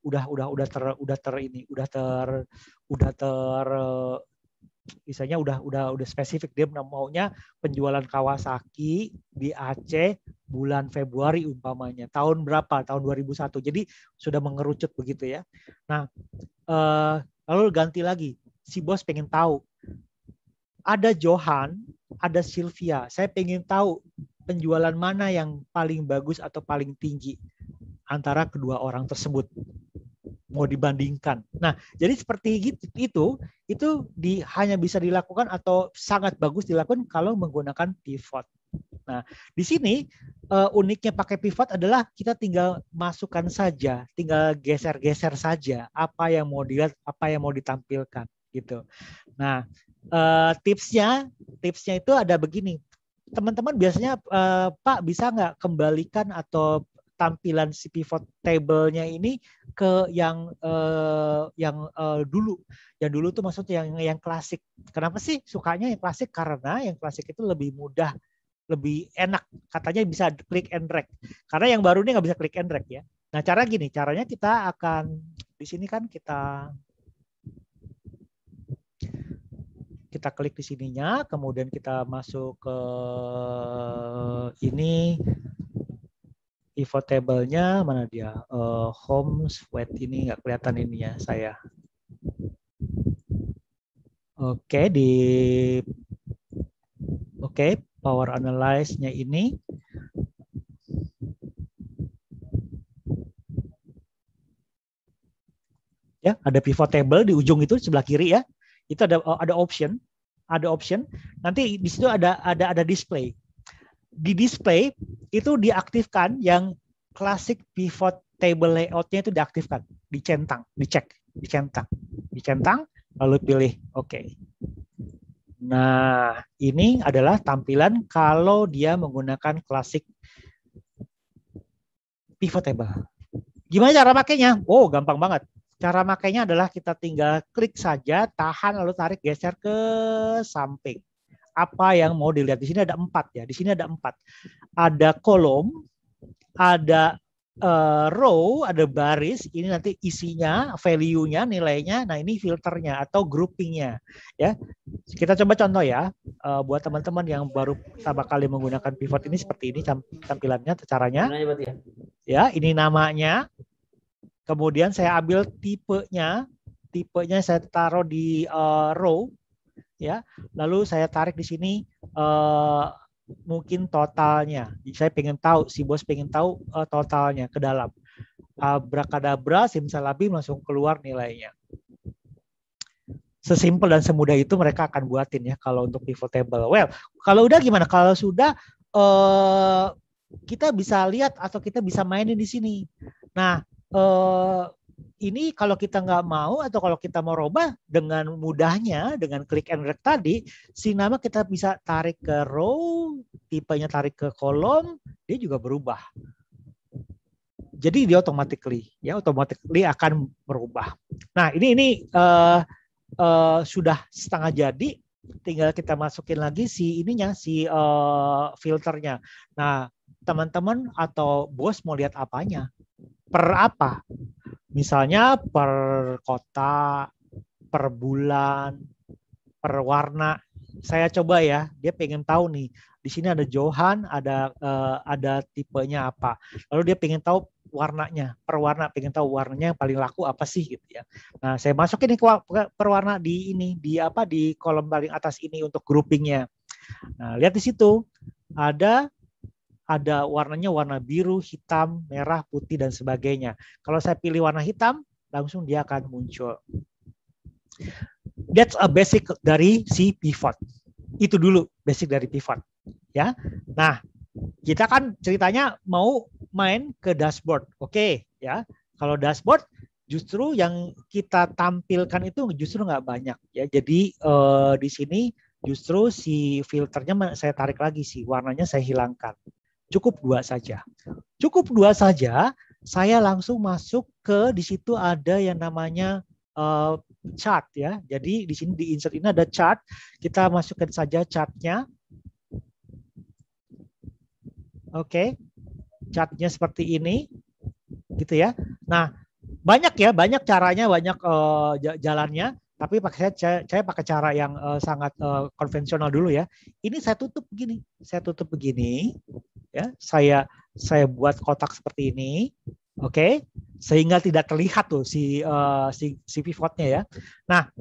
Udah udah udah ter udah ter ini, udah ter udah ter misalnya udah udah udah spesifik. Dia maunya penjualan Kawasaki di Aceh bulan Februari umpamanya. Tahun berapa? Tahun 2001 jadi sudah mengerucut begitu ya. Nah uh, lalu ganti lagi. Si bos pengen tahu. Ada Johan ada Sylvia. Saya pengen tahu penjualan mana yang paling bagus atau paling tinggi antara kedua orang tersebut mau dibandingkan. Nah, jadi seperti gitu itu itu di hanya bisa dilakukan atau sangat bagus dilakukan kalau menggunakan pivot. Nah, di sini uh, uniknya pakai pivot adalah kita tinggal masukkan saja, tinggal geser-geser saja apa yang mau dilihat, apa yang mau ditampilkan gitu. Nah, uh, tipsnya, tipsnya itu ada begini. Teman-teman biasanya uh, Pak bisa nggak kembalikan atau tampilan si pivot table-nya ini ke yang uh, yang uh, dulu. Yang dulu tuh maksudnya yang yang klasik. Kenapa sih sukanya yang klasik? Karena yang klasik itu lebih mudah lebih enak katanya bisa klik and drag karena yang baru ini nggak bisa klik and drag ya nah cara gini caranya kita akan di sini kan kita kita klik di sininya kemudian kita masuk ke ini pivot table-nya mana dia uh, home sweat ini nggak kelihatan ini ya saya oke di oke power analyze-nya ini. Ya, ada pivot table di ujung itu sebelah kiri ya. Itu ada ada option, ada option. Nanti di situ ada ada ada display. Di display itu diaktifkan yang klasik pivot table layout-nya itu diaktifkan, dicentang, dicek, dicentang, dicentang, lalu pilih oke. Okay. Nah, ini adalah tampilan kalau dia menggunakan klasik pivot table. Gimana cara pakainya? Oh, gampang banget. Cara makainya adalah kita tinggal klik saja, tahan lalu tarik geser ke samping. Apa yang mau dilihat di sini ada empat ya. Di sini ada empat. Ada kolom, ada uh, row, ada baris, ini nanti isinya, value-nya, nilainya, nah ini filternya atau groupingnya, ya. Kita coba contoh ya, uh, buat teman-teman yang baru pertama kali menggunakan pivot ini seperti ini tampilannya, caranya. Ya, ini namanya. Kemudian saya ambil tipenya, tipenya saya taruh di uh, row, ya. Lalu saya tarik di sini. Uh, mungkin totalnya. Saya pengen tahu, si bos pengen tahu uh, totalnya ke dalam. Abrakadabra, simsalabim langsung keluar nilainya. Sesimpel dan semudah itu mereka akan buatin ya kalau untuk pivot table. Well, kalau udah gimana? Kalau sudah uh, kita bisa lihat atau kita bisa mainin di sini. Nah, uh, ini kalau kita nggak mau atau kalau kita mau robah dengan mudahnya dengan klik and drag tadi si nama kita bisa tarik ke row tipenya tarik ke kolom dia juga berubah. Jadi dia automatically ya automatically akan berubah. Nah ini ini uh, uh, sudah setengah jadi tinggal kita masukin lagi si ininya si uh, filternya. Nah teman-teman atau bos mau lihat apanya per apa Misalnya per kota, per bulan, per warna. Saya coba ya, dia pengen tahu nih. Di sini ada Johan, ada uh, ada tipenya apa. Lalu dia pengen tahu warnanya, per warna pengen tahu warnanya yang paling laku apa sih gitu ya. Nah, saya masukin ini per warna di ini di apa di kolom paling atas ini untuk groupingnya. Nah, lihat di situ ada ada warnanya warna biru, hitam, merah, putih dan sebagainya. Kalau saya pilih warna hitam, langsung dia akan muncul. That's a basic dari si pivot. Itu dulu basic dari pivot, ya. Nah, kita kan ceritanya mau main ke dashboard. Oke, okay, ya. Kalau dashboard justru yang kita tampilkan itu justru nggak banyak ya. Jadi uh, di sini justru si filternya saya tarik lagi sih, warnanya saya hilangkan. Cukup dua saja. Cukup dua saja, saya langsung masuk ke di situ ada yang namanya uh, chart ya. Jadi di sini di insert ini ada chart. Kita masukkan saja chartnya. Oke. Okay. Chartnya seperti ini. Gitu ya. Nah, banyak ya, banyak caranya, banyak uh, jalannya tapi pakai saya, saya pakai cara yang uh, sangat uh, konvensional dulu ya. Ini saya tutup begini, saya tutup begini, ya. Saya saya buat kotak seperti ini, oke, okay? sehingga tidak terlihat tuh si uh, si, si pivotnya ya. Nah,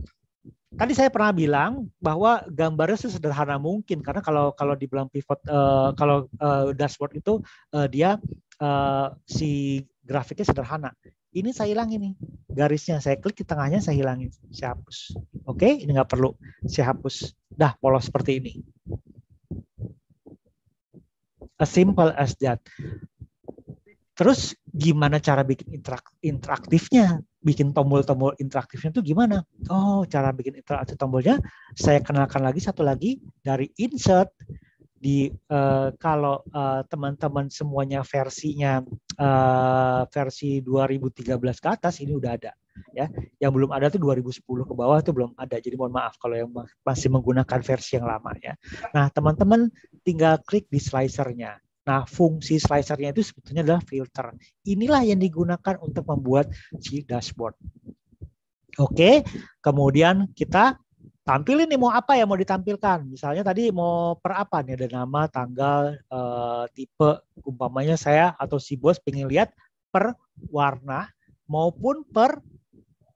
tadi saya pernah bilang bahwa gambarnya sesederhana mungkin karena kalau kalau dibilang pivot uh, kalau uh, dashboard itu uh, dia uh, si grafiknya sederhana. Ini saya hilang ini garisnya, saya klik di tengahnya, saya hilangin, saya hapus. Oke, ini nggak perlu, saya hapus. Dah polos seperti ini. As simple as that. Terus gimana cara bikin interak interaktifnya? Bikin tombol-tombol interaktifnya itu gimana? Oh, cara bikin interaktif tombolnya saya kenalkan lagi satu lagi dari insert di uh, kalau uh, teman-teman semuanya versinya uh, versi 2013 ke atas ini udah ada ya. Yang belum ada tuh 2010 ke bawah itu belum ada. Jadi mohon maaf kalau yang masih menggunakan versi yang lama ya. Nah teman-teman tinggal klik di slicernya. Nah fungsi slicernya itu sebetulnya adalah filter. Inilah yang digunakan untuk membuat si dashboard. Oke kemudian kita tampilin nih mau apa ya mau ditampilkan. Misalnya tadi mau per apa nih ada nama, tanggal, uh, tipe, umpamanya saya atau si bos pengen lihat per warna maupun per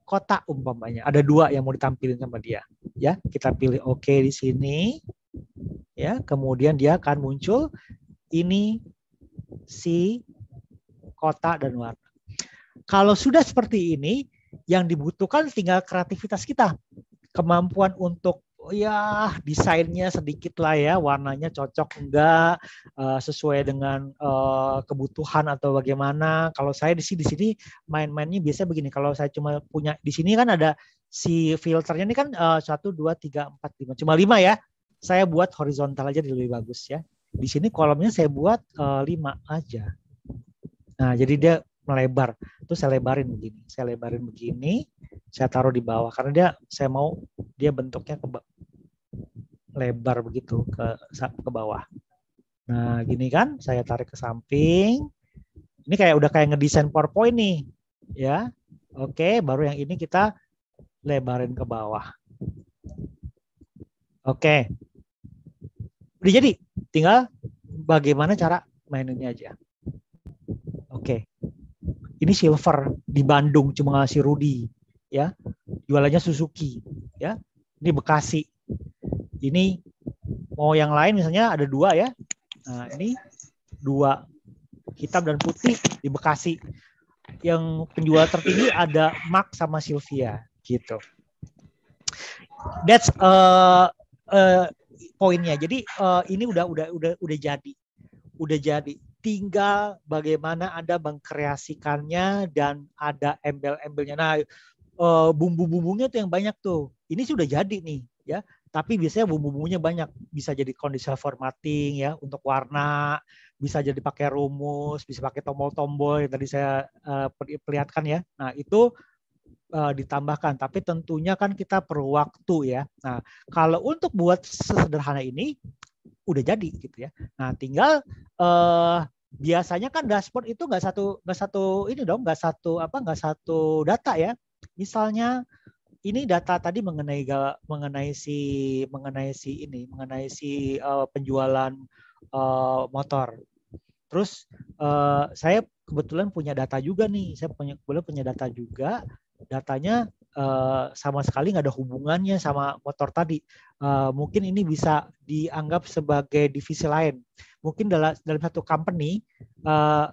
kota umpamanya. Ada dua yang mau ditampilin sama dia. Ya, kita pilih oke okay di sini. Ya, kemudian dia akan muncul ini si kota dan warna. Kalau sudah seperti ini, yang dibutuhkan tinggal kreativitas kita kemampuan untuk ya desainnya sedikit lah ya warnanya cocok enggak uh, sesuai dengan uh, kebutuhan atau bagaimana. Kalau saya di sini di sini main-mainnya biasa begini kalau saya cuma punya di sini kan ada si filternya ini kan eh, satu dua tiga empat lima cuma lima ya. Saya buat horizontal aja lebih bagus ya. Di sini kolomnya saya buat uh, lima aja. Nah jadi dia melebar terus saya lebarin begini saya lebarin begini saya taruh di bawah karena dia saya mau dia bentuknya ke lebar begitu ke ke bawah. Nah, gini kan saya tarik ke samping. Ini kayak udah kayak ngedesain PowerPoint nih, ya. Oke, baru yang ini kita lebarin ke bawah. Oke. Udah jadi, tinggal bagaimana cara maininnya aja. Oke. Ini silver di Bandung cuma ngasih Rudi ya. Jualannya Suzuki ya. Ini Bekasi. Ini mau yang lain misalnya ada dua ya. Nah ini dua hitam dan putih di Bekasi. Yang penjual tertinggi ada Mark sama Sylvia gitu. That's uh, uh, poinnya. Jadi uh, ini udah udah udah udah jadi. Udah jadi tinggal bagaimana Anda mengkreasikannya dan ada embel-embelnya. Nah, uh, bumbu-bumbunya tuh yang banyak tuh. Ini sudah jadi nih ya. Tapi biasanya bumbu-bumbunya banyak. Bisa jadi conditional formatting ya untuk warna, bisa jadi pakai rumus, bisa pakai tombol-tombol yang tadi saya uh, perlihatkan ya. Nah, itu uh, ditambahkan. Tapi tentunya kan kita perlu waktu ya. Nah, kalau untuk buat sesederhana ini udah jadi gitu ya. Nah, tinggal uh, biasanya kan dashboard itu nggak satu nggak satu ini dong nggak satu apa nggak satu data ya. Misalnya ini data tadi mengenai mengenai si mengenai si ini mengenai si uh, penjualan uh, motor. Terus uh, saya kebetulan punya data juga nih. Saya punya kebetulan punya data juga. Datanya uh, sama sekali nggak ada hubungannya sama motor tadi uh, mungkin ini bisa dianggap sebagai divisi lain mungkin dalam dalam satu company uh,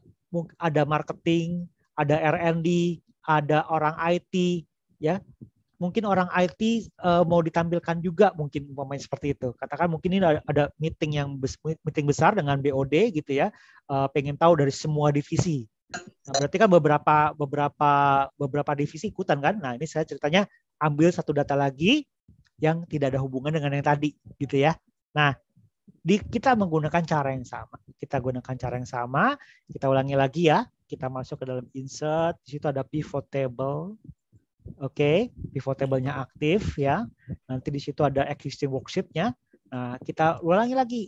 ada marketing, ada R&D, ada orang IT, ya mungkin orang IT uh, mau ditampilkan juga mungkin pemain seperti itu. Katakan mungkin ini ada, ada meeting yang bes, meeting besar dengan BOD gitu ya, uh, pengen tahu dari semua divisi. Nah, berarti kan beberapa beberapa beberapa divisi ikutan kan. Nah, ini saya ceritanya ambil satu data lagi yang tidak ada hubungan dengan yang tadi gitu ya. Nah, di, kita menggunakan cara yang sama. Kita gunakan cara yang sama. Kita ulangi lagi ya. Kita masuk ke dalam insert. Di situ ada pivot table. Oke, okay. pivot table-nya aktif ya. Nanti di situ ada existing worksheet-nya. Nah, kita ulangi lagi.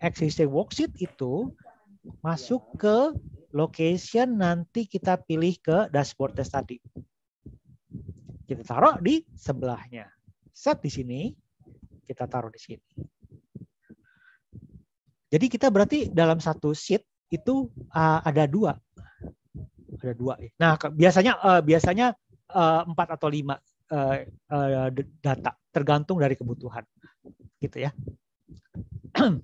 Existing worksheet itu masuk ke location nanti kita pilih ke dashboard test tadi. Kita taruh di sebelahnya. Set di sini, kita taruh di sini. Jadi kita berarti dalam satu sheet itu uh, ada dua, ada dua. Nah biasanya uh, biasanya uh, empat atau lima data tergantung dari kebutuhan, gitu ya.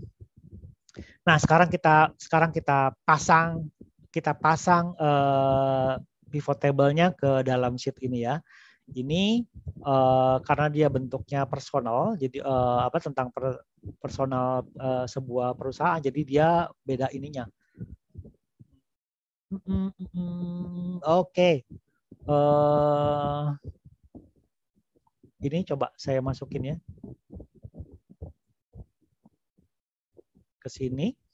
nah sekarang kita sekarang kita pasang kita pasang uh, pivot table-nya ke dalam sheet ini ya. Ini uh, karena dia bentuknya personal jadi uh, apa tentang per, personal uh, sebuah perusahaan jadi dia beda ininya. Oke. Okay. uh, ini coba saya masukin ya. Ke sini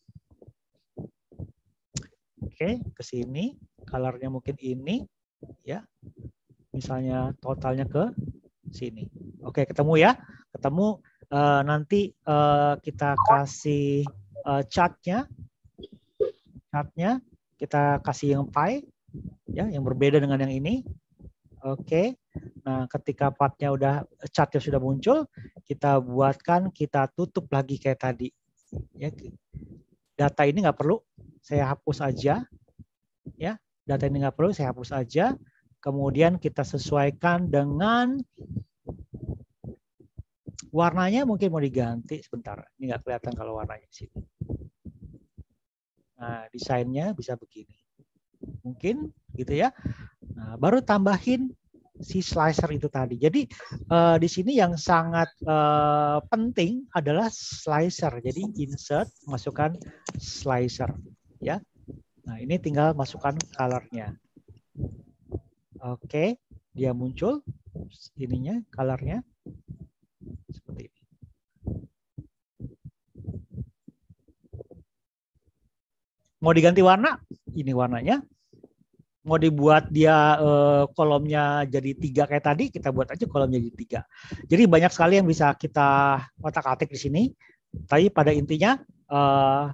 oke ke sini colornya mungkin ini ya misalnya totalnya ke sini. Oke, ketemu ya. Ketemu uh, nanti uh, kita kasih uh, chartnya. Chartnya kita kasih yang pie ya, yang berbeda dengan yang ini. Oke. Nah, ketika partnya udah chartnya sudah muncul, kita buatkan, kita tutup lagi kayak tadi. Ya, data ini nggak perlu, saya hapus aja. Ya, data ini nggak perlu, saya hapus aja Kemudian kita sesuaikan dengan warnanya mungkin mau diganti sebentar. Ini nggak kelihatan kalau warnanya di sini. Nah, desainnya bisa begini. Mungkin gitu ya. Nah, baru tambahin si slicer itu tadi. Jadi uh, di sini yang sangat uh, penting adalah slicer. Jadi insert masukkan slicer ya. Nah, ini tinggal masukkan colornya. Oke, dia muncul ininya, colornya seperti ini. Mau diganti warna? Ini warnanya. Mau dibuat dia eh, kolomnya jadi tiga kayak tadi, kita buat aja kolomnya jadi tiga. Jadi banyak sekali yang bisa kita otak-atik di sini. Tapi pada intinya eh,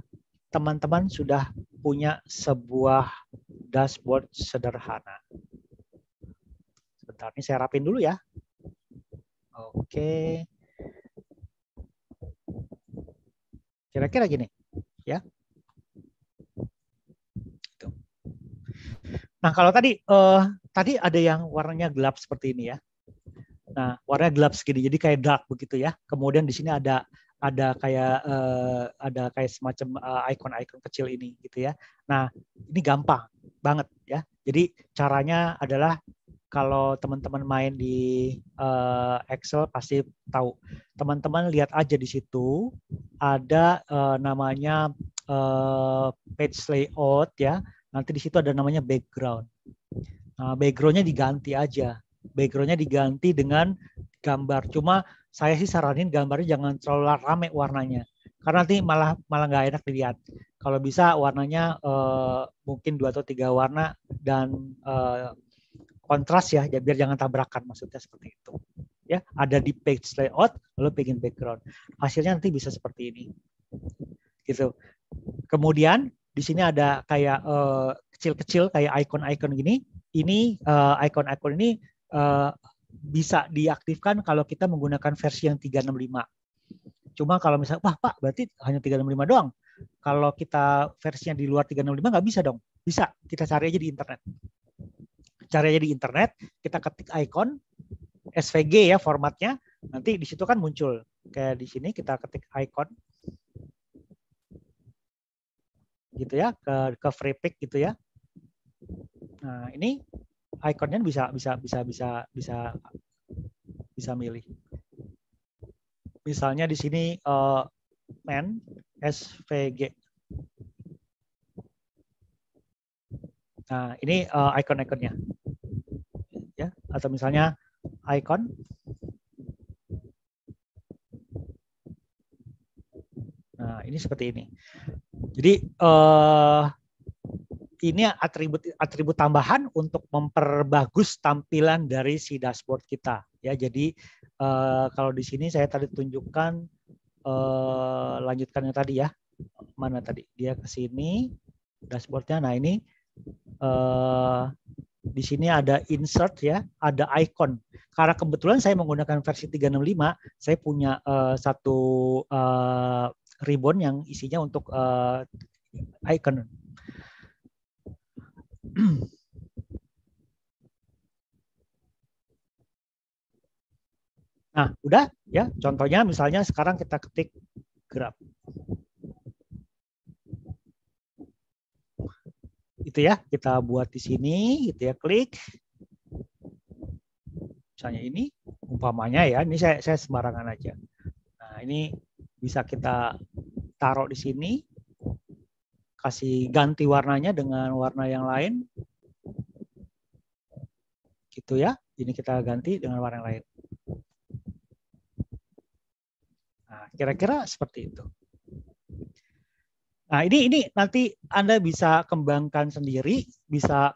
teman-teman eh, sudah punya sebuah dashboard sederhana. Bentar, ini saya rapin dulu ya. Oke. Kira-kira gini, ya. Nah, kalau tadi uh, tadi ada yang warnanya gelap seperti ini ya. Nah, warnanya gelap segini, jadi kayak dark begitu ya. Kemudian di sini ada ada kayak uh, ada kayak semacam uh, icon-icon kecil ini gitu ya. Nah, ini gampang banget ya. Jadi caranya adalah kalau teman-teman main di uh, Excel pasti tahu. Teman-teman lihat aja di situ ada uh, namanya uh, page layout ya. Nanti di situ ada namanya background. Nah, backgroundnya diganti aja. Backgroundnya diganti dengan gambar. Cuma saya sih saranin gambarnya jangan terlalu rame warnanya. Karena nanti malah malah nggak enak dilihat. Kalau bisa warnanya uh, mungkin dua atau tiga warna dan uh, kontras ya, biar jangan tabrakan maksudnya seperti itu. Ya, ada di page layout lalu pengen background. Hasilnya nanti bisa seperti ini. Gitu. Kemudian di sini ada kayak uh, kecil-kecil kayak icon-icon gini. Ini uh, icon-icon ini uh, bisa diaktifkan kalau kita menggunakan versi yang 365. Cuma kalau misalnya, wah Pak, berarti hanya 365 doang. Kalau kita versinya di luar 365 nggak bisa dong. Bisa, kita cari aja di internet. Cari aja di internet, kita ketik icon, SVG ya formatnya, nanti di situ kan muncul. Kayak di sini kita ketik icon, gitu ya, ke, ke free pick gitu ya. Nah ini ikonnya bisa bisa bisa bisa bisa bisa milih. Misalnya di sini uh, men SVG. Nah, ini uh, icon-iconnya. Ya, atau misalnya icon Nah, ini seperti ini. Jadi uh, ini atribut atribut tambahan untuk memperbagus tampilan dari si dashboard kita. Ya jadi uh, kalau di sini saya tadi tunjukkan uh, lanjutkannya tadi ya. Mana tadi? Dia ke sini dashboardnya. Nah ini uh, di sini ada insert ya ada icon. Karena kebetulan saya menggunakan versi 365 saya punya uh, satu uh, ribbon yang isinya untuk uh, icon Nah, udah ya. Contohnya misalnya sekarang kita ketik grab. Itu ya, kita buat di sini gitu ya, klik. Misalnya ini umpamanya ya, ini saya saya sembarangan aja. Nah, ini bisa kita taruh di sini kasih ganti warnanya dengan warna yang lain. Gitu ya. Ini kita ganti dengan warna yang lain. Nah, kira-kira seperti itu. Nah, ini ini nanti Anda bisa kembangkan sendiri, bisa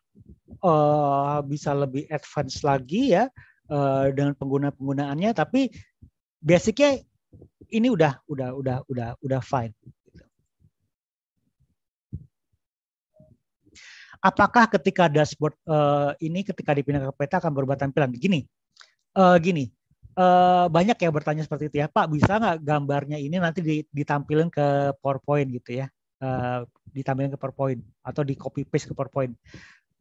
uh, bisa lebih advance lagi ya uh, dengan pengguna-penggunaannya, tapi basicnya ini udah udah udah udah udah fine. Apakah ketika dashboard uh, ini ketika dipindah ke peta akan berubah tampilan? Gini, uh, gini, uh, banyak yang bertanya seperti itu ya, Pak bisa nggak gambarnya ini nanti ditampilkan ke PowerPoint gitu ya, uh, ditampilkan ke PowerPoint atau di copy paste ke PowerPoint?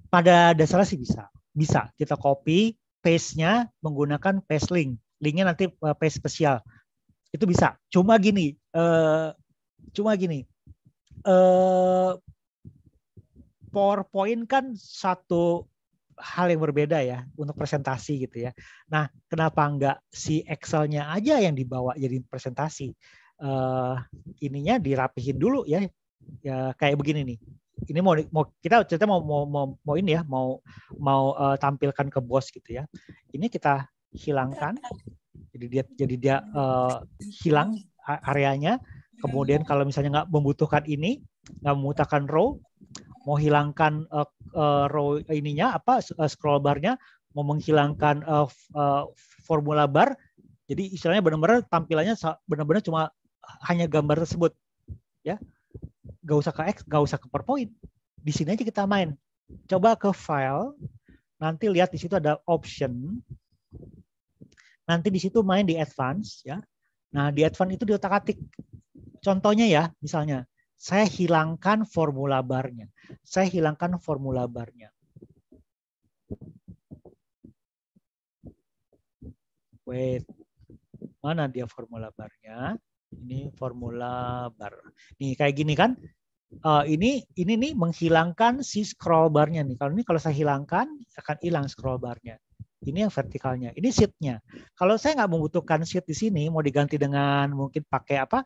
Pada dasarnya sih bisa, bisa kita copy paste-nya menggunakan paste link, linknya nanti uh, paste spesial, itu bisa. Cuma gini, uh, cuma gini, uh, PowerPoint kan satu hal yang berbeda ya untuk presentasi gitu ya. Nah, kenapa enggak si Excel-nya aja yang dibawa jadi presentasi? Uh, ininya dirapihin dulu ya. Ya kayak begini nih. Ini mau mau kita cerita mau mau mau, mau ini ya, mau mau uh, tampilkan ke bos gitu ya. Ini kita hilangkan. Jadi dia jadi dia uh, hilang areanya. Kemudian kalau misalnya nggak membutuhkan ini, nggak membutuhkan row, mau hilangkan uh, uh, row ininya apa uh, scroll barnya, mau menghilangkan uh, uh, formula bar. Jadi istilahnya benar-benar tampilannya benar-benar cuma hanya gambar tersebut, ya. Gak usah ke X, gak usah ke PowerPoint. Di sini aja kita main. Coba ke file, nanti lihat di situ ada option. Nanti di situ main di advance, ya. Nah di advance itu di otak-atik. Contohnya ya, misalnya saya hilangkan formula barnya. Saya hilangkan formula barnya. Wait, mana dia formula barnya? Ini formula bar. Nih kayak gini kan? Uh, ini ini nih menghilangkan si scroll barnya nih. Kalau ini kalau saya hilangkan akan hilang scroll barnya. Ini yang vertikalnya. Ini sheetnya. Kalau saya nggak membutuhkan sheet di sini, mau diganti dengan mungkin pakai apa?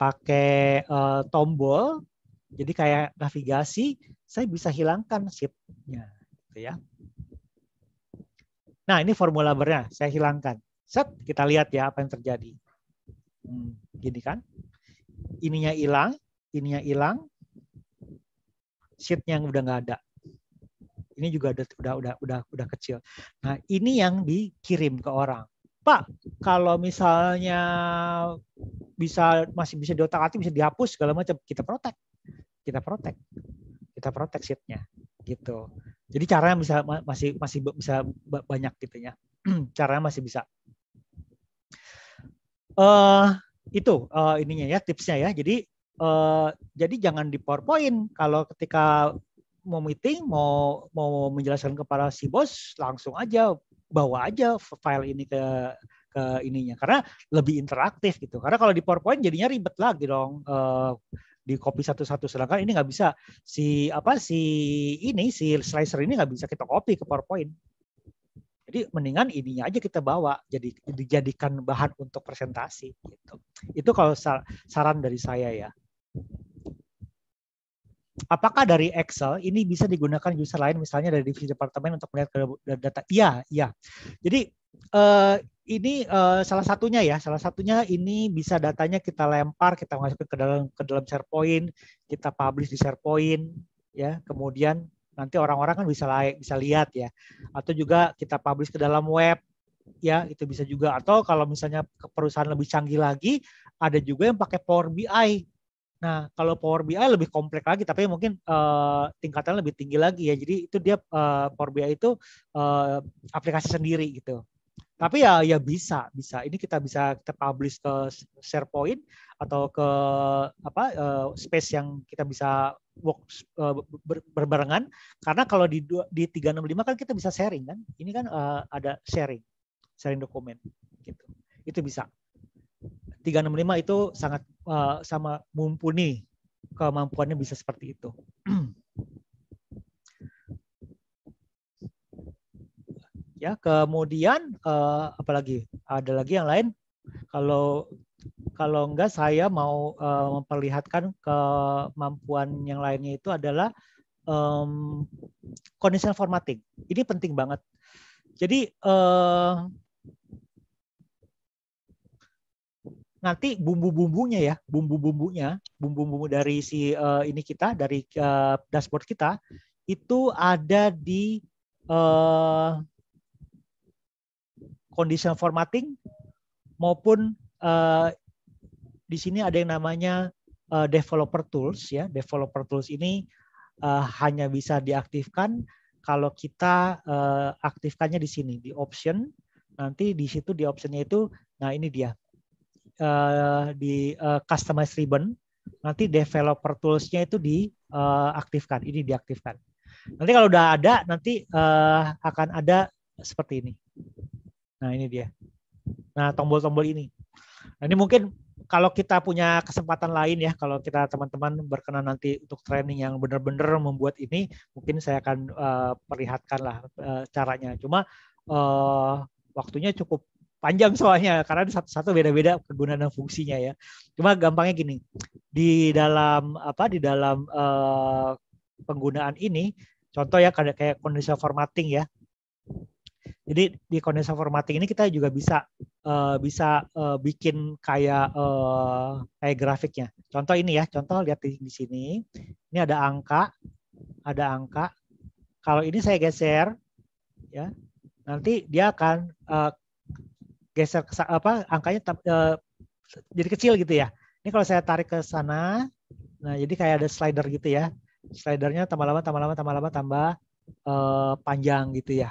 Pakai uh, tombol, jadi kayak navigasi, saya bisa hilangkan shift-nya, gitu ya. Nah, ini formula barnya, saya hilangkan. Set, kita lihat ya apa yang terjadi. Hmm, gini kan? Ininya hilang, ininya hilang, sheet-nya udah nggak ada. Ini juga udah udah udah udah kecil. Nah, ini yang dikirim ke orang. Pak, kalau misalnya bisa masih bisa diotak-atik, bisa dihapus segala macam, kita protek. kita protect kita protect sheetnya gitu. Jadi caranya bisa masih masih bisa banyak gitu ya. Caranya masih bisa. Uh, itu uh, ininya ya tipsnya ya. Jadi uh, jadi jangan di PowerPoint. Kalau ketika mau meeting mau mau menjelaskan kepada si bos langsung aja bawa aja file ini ke ke ininya. Karena lebih interaktif gitu. Karena kalau di PowerPoint jadinya ribet lagi dong uh, di copy satu-satu. Sedangkan ini nggak bisa. Si apa si ini si slicer ini nggak bisa kita copy ke PowerPoint. Jadi mendingan ininya aja kita bawa. Jadi dijadikan bahan untuk presentasi gitu. Itu kalau saran dari saya ya apakah dari Excel ini bisa digunakan user lain misalnya dari divisi departemen untuk melihat data? Iya, iya. Jadi uh, ini uh, salah satunya ya, salah satunya ini bisa datanya kita lempar, kita masukkan ke dalam ke dalam SharePoint, kita publish di SharePoint, ya. Kemudian nanti orang-orang kan bisa like, bisa lihat ya. Atau juga kita publish ke dalam web, ya itu bisa juga. Atau kalau misalnya perusahaan lebih canggih lagi, ada juga yang pakai Power BI Nah, kalau Power BI lebih kompleks lagi, tapi mungkin uh, tingkatannya lebih tinggi lagi ya. Jadi itu dia uh, Power BI itu uh, aplikasi sendiri gitu. Tapi ya ya bisa, bisa. Ini kita bisa kita publish ke SharePoint atau ke apa uh, space yang kita bisa work uh, ber, berbarengan. Karena kalau di di 365 kan kita bisa sharing kan. Ini kan uh, ada sharing, sharing dokumen gitu. Itu bisa. 365 itu sangat uh, sama mumpuni kemampuannya bisa seperti itu. ya, kemudian uh, apalagi ada lagi yang lain. Kalau kalau enggak saya mau uh, memperlihatkan kemampuan yang lainnya itu adalah um, conditional formatting. Ini penting banget. Jadi uh, nanti bumbu-bumbunya ya, bumbu-bumbunya, bumbu-bumbu dari si uh, ini kita dari uh, dashboard kita itu ada di uh, conditional formatting maupun uh, di sini ada yang namanya uh, developer tools ya. Developer tools ini uh, hanya bisa diaktifkan kalau kita uh, aktifkannya di sini di option. Nanti di situ di optionnya itu, nah ini dia uh, di uh, customize ribbon, nanti developer tools-nya itu diaktifkan. Eh, ini diaktifkan. Nanti kalau udah ada, nanti uh, akan ada seperti ini. Nah ini dia. Nah tombol-tombol ini. Nah, ini mungkin kalau kita punya kesempatan lain ya, kalau kita teman-teman berkenan nanti untuk training yang benar-benar membuat ini, mungkin saya akan uh, perlihatkan lah uh, caranya. Cuma uh, waktunya cukup panjang soalnya karena satu-satu beda-beda kegunaan dan fungsinya ya. Cuma gampangnya gini, di dalam apa di dalam uh, penggunaan ini, contoh ya kayak kondisi formatting ya. Jadi di kondisi formatting ini kita juga bisa uh, bisa uh, bikin kayak uh, kayak grafiknya. Contoh ini ya, contoh lihat di, di sini. Ini ada angka, ada angka. Kalau ini saya geser, ya, nanti dia akan uh, geser ke apa angkanya uh, jadi kecil gitu ya. Ini kalau saya tarik ke sana, nah jadi kayak ada slider gitu ya. Slidernya tambah lama, tambah lama, tambah lama, tambah uh, panjang gitu ya.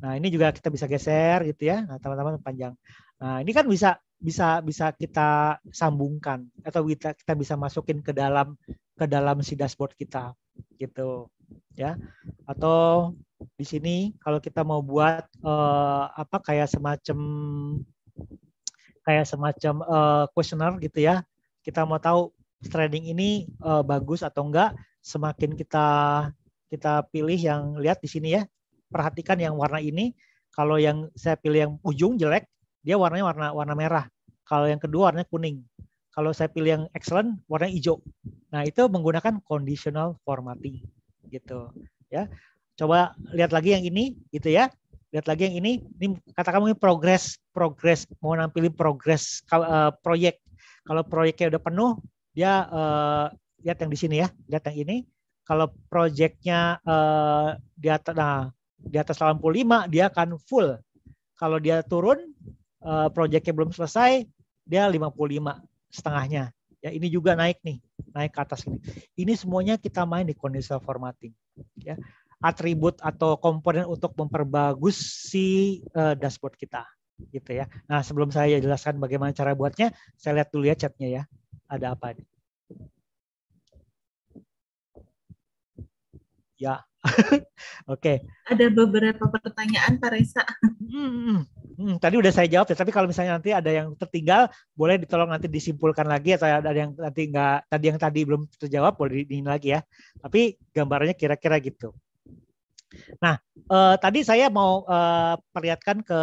Nah ini juga kita bisa geser gitu ya. Nah teman-teman panjang. Nah ini kan bisa bisa bisa kita sambungkan atau kita kita bisa masukin ke dalam ke dalam si dashboard kita gitu ya atau di sini kalau kita mau buat uh, apa kayak semacam kayak semacam uh, gitu ya. Kita mau tahu trading ini uh, bagus atau enggak, semakin kita kita pilih yang lihat di sini ya. Perhatikan yang warna ini. Kalau yang saya pilih yang ujung jelek, dia warnanya warna warna merah. Kalau yang kedua warnanya kuning. Kalau saya pilih yang excellent, warna hijau. Nah, itu menggunakan conditional formatting gitu ya. Coba lihat lagi yang ini gitu ya. Lihat lagi yang ini. Ini kata kamu ini progress, progress mau nampilin progress uh, proyek. Kalau proyeknya udah penuh, dia uh, lihat yang di sini ya. Lihat yang ini. Kalau proyeknya uh, di atas nah di atas 85 dia akan full. Kalau dia turun uh, proyeknya belum selesai, dia 55 setengahnya. Ya ini juga naik nih. naik ke atas ini. Ini semuanya kita main di conditional formatting. Ya, atribut atau komponen untuk memperbagus si uh, dashboard kita, gitu ya. Nah, sebelum saya jelaskan bagaimana cara buatnya, saya lihat dulu ya chatnya ya. Ada apa nih? Ya, Oke. Okay. Ada beberapa pertanyaan Pak Reza. Hmm, hmm, hmm, tadi udah saya jawab ya, tapi kalau misalnya nanti ada yang tertinggal, boleh ditolong nanti disimpulkan lagi atau ada yang nanti nggak tadi yang tadi belum terjawab boleh ini lagi ya. Tapi gambarnya kira-kira gitu. Nah, eh, tadi saya mau eh, perlihatkan ke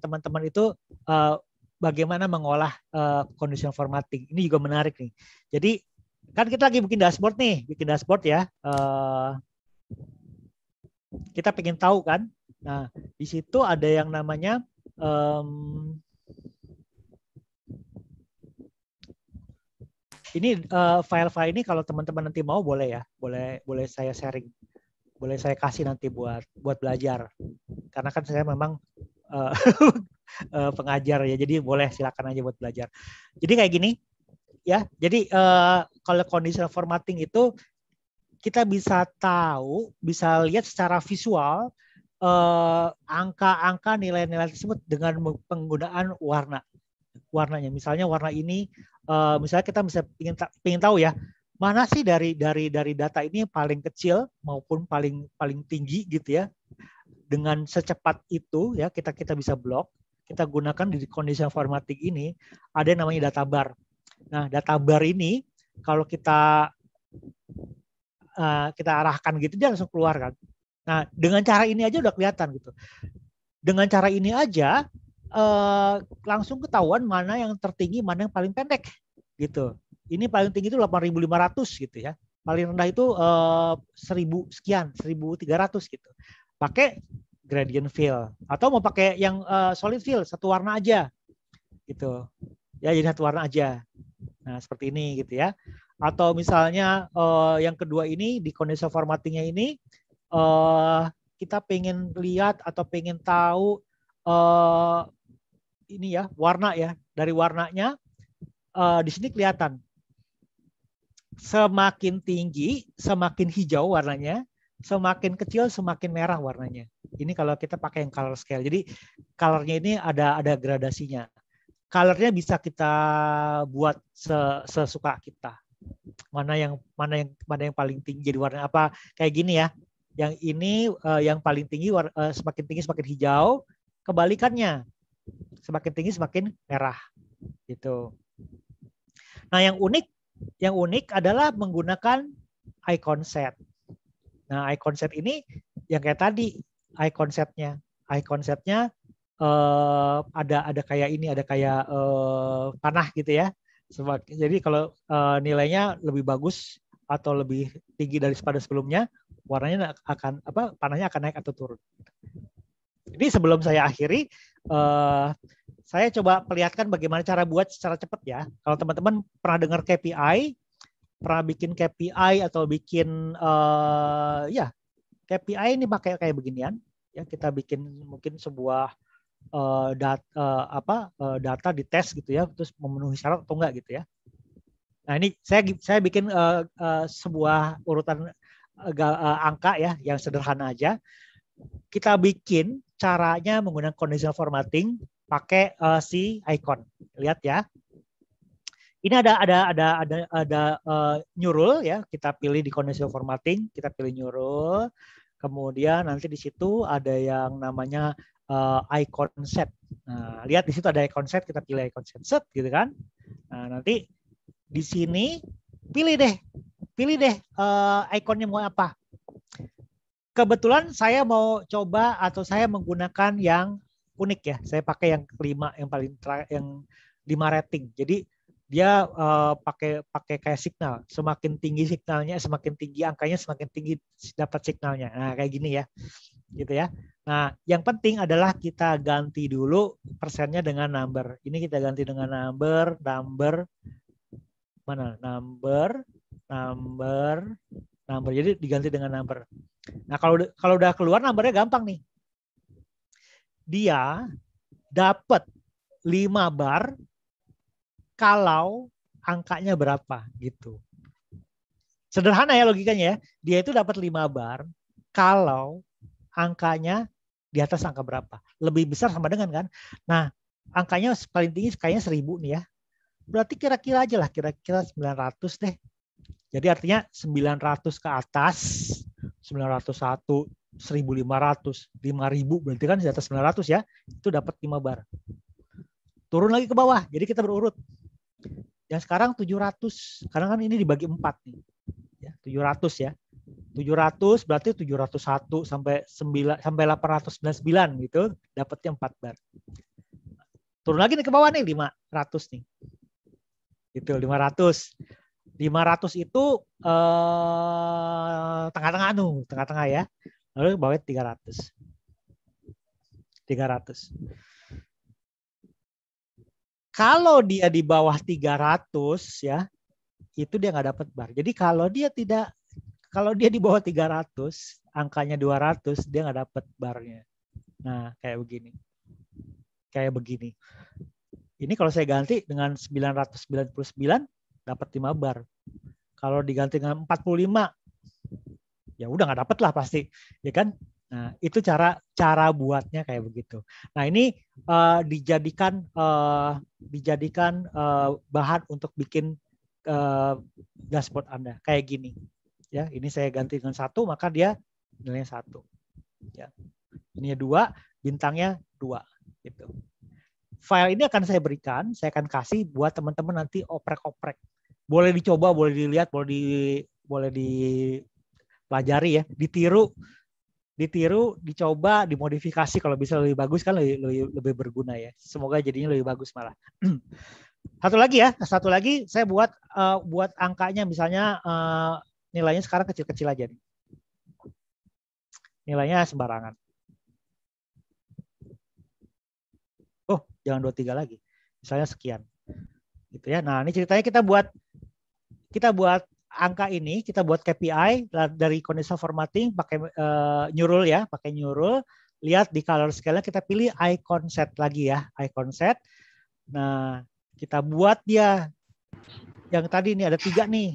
teman-teman itu eh, bagaimana mengolah eh, condition formatting. Ini juga menarik nih. Jadi kan kita lagi bikin dashboard nih, bikin dashboard ya. Eh, kita pengen tahu kan. Nah, di situ ada yang namanya um, ini uh, file-file ini kalau teman-teman nanti mau boleh ya, boleh boleh saya sharing, boleh saya kasih nanti buat buat belajar. Karena kan saya memang uh, uh, pengajar ya, jadi boleh silakan aja buat belajar. Jadi kayak gini ya, jadi uh, kalau conditional formatting itu kita bisa tahu, bisa lihat secara visual eh, angka-angka nilai-nilai tersebut dengan penggunaan warna warnanya. Misalnya warna ini, eh, misalnya kita bisa ingin ingin tahu ya mana sih dari dari dari data ini yang paling kecil maupun paling paling tinggi gitu ya. Dengan secepat itu ya kita kita bisa blok. Kita gunakan di kondisi formatting ini ada yang namanya data bar. Nah data bar ini kalau kita uh, kita arahkan gitu dia langsung keluar kan. Nah dengan cara ini aja udah kelihatan gitu. Dengan cara ini aja uh, langsung ketahuan mana yang tertinggi, mana yang paling pendek gitu. Ini paling tinggi itu 8.500 gitu ya. Paling rendah itu uh, 1000 sekian, 1.300 gitu. Pakai gradient fill. Atau mau pakai yang uh, solid fill satu warna aja gitu. Ya jadi satu warna aja. Nah seperti ini gitu ya. Atau misalnya uh, yang kedua ini di kondisi formattingnya ini uh, kita pengen lihat atau pengen tahu uh, ini ya warna ya. Dari warnanya uh, di sini kelihatan semakin tinggi semakin hijau warnanya semakin kecil semakin merah warnanya. Ini kalau kita pakai yang color scale. Jadi colornya ini ada ada gradasinya. Colornya bisa kita buat sesuka kita. Mana yang mana yang mana yang paling tinggi jadi warna apa? Kayak gini ya. Yang ini uh, yang paling tinggi war, uh, semakin tinggi semakin hijau kebalikannya. Semakin tinggi semakin merah. Gitu. Nah yang unik yang unik adalah menggunakan icon set nah icon set ini yang kayak tadi icon setnya icon setnya uh, ada ada kayak ini ada kayak uh, panah gitu ya. Jadi kalau uh, nilainya lebih bagus atau lebih tinggi daripada sebelumnya, warnanya akan apa panahnya akan naik atau turun. Jadi sebelum saya akhiri, uh, saya coba perlihatkan bagaimana cara buat secara cepat ya. Kalau teman-teman pernah dengar KPI, pernah bikin KPI atau bikin uh, ya KPI ini pakai kayak beginian. Ya kita bikin mungkin sebuah uh, dat, uh, apa uh, data dites gitu ya terus memenuhi syarat atau enggak gitu ya nah ini saya saya bikin uh, uh, sebuah urutan uh, angka ya yang sederhana aja kita bikin caranya menggunakan conditional formatting pakai uh, si icon lihat ya ini ada ada ada ada ada uh, new rule ya kita pilih di conditional formatting kita pilih new rule kemudian nanti di situ ada yang namanya uh, icon set. Nah, lihat di situ ada icon set, kita pilih icon set, set gitu kan. Nah, nanti di sini pilih deh, pilih deh uh, ikonnya mau apa. Kebetulan saya mau coba atau saya menggunakan yang unik ya. Saya pakai yang kelima, yang paling yang lima rating. Jadi dia uh, pakai pakai kayak signal. Semakin tinggi signalnya, semakin tinggi angkanya, semakin tinggi dapat signalnya. Nah, kayak gini ya. Gitu ya. Nah, yang penting adalah kita ganti dulu persennya dengan number. Ini kita ganti dengan number, number, mana? Number, number, number. Jadi diganti dengan number. Nah, kalau kalau udah keluar numbernya gampang nih. Dia dapat 5 bar kalau angkanya berapa gitu. Sederhana ya logikanya ya. Dia itu dapat 5 bar kalau angkanya di atas angka berapa. Lebih besar sama dengan kan. Nah, angkanya paling tinggi kayaknya 1000 nih ya. Berarti kira-kira aja lah, kira-kira 900 deh. Jadi artinya 900 ke atas, 901, 1500, 5000 berarti kan di atas 900 ya. Itu dapat 5 bar. Turun lagi ke bawah. Jadi kita berurut. Yang sekarang 700. Karena kan ini dibagi 4 nih. Ya, 700 ya. 700 berarti 701 sampai 9 sampai 899 gitu dapatnya 4 bar. Turun lagi nih ke bawah nih 500 nih. Itu 500. 500 itu eh, tengah-tengah nu, tengah-tengah ya. Lalu bawah 300. 300. Kalau dia di bawah 300 ya, itu dia nggak dapat bar. Jadi kalau dia tidak kalau dia di bawah 300, angkanya 200, dia nggak dapat barnya. Nah, kayak begini. Kayak begini. Ini kalau saya ganti dengan 999 dapat 5 bar. Kalau diganti dengan 45 ya udah nggak dapat lah pasti, ya kan? Nah, itu cara cara buatnya kayak begitu. Nah, ini uh, dijadikan uh, dijadikan uh, bahan untuk bikin uh, dashboard Anda kayak gini. Ya, ini saya ganti dengan satu maka dia nilainya satu. Ya. Ini dua, bintangnya dua gitu. File ini akan saya berikan, saya akan kasih buat teman-teman nanti oprek-oprek boleh dicoba, boleh dilihat, boleh di boleh dipelajari ya, ditiru, ditiru, dicoba, dimodifikasi kalau bisa lebih bagus kan lebih, lebih, lebih berguna ya. Semoga jadinya lebih bagus malah. satu lagi ya, satu lagi saya buat uh, buat angkanya misalnya uh, nilainya sekarang kecil-kecil aja nih. Nilainya sembarangan. Oh, jangan dua tiga lagi. Misalnya sekian gitu ya. Nah, ini ceritanya kita buat kita buat angka ini, kita buat KPI dari conditional formatting pakai uh, nyurul ya, pakai nyurul. Lihat di color scale kita pilih icon set lagi ya, icon set. Nah, kita buat dia yang tadi ini ada tiga nih.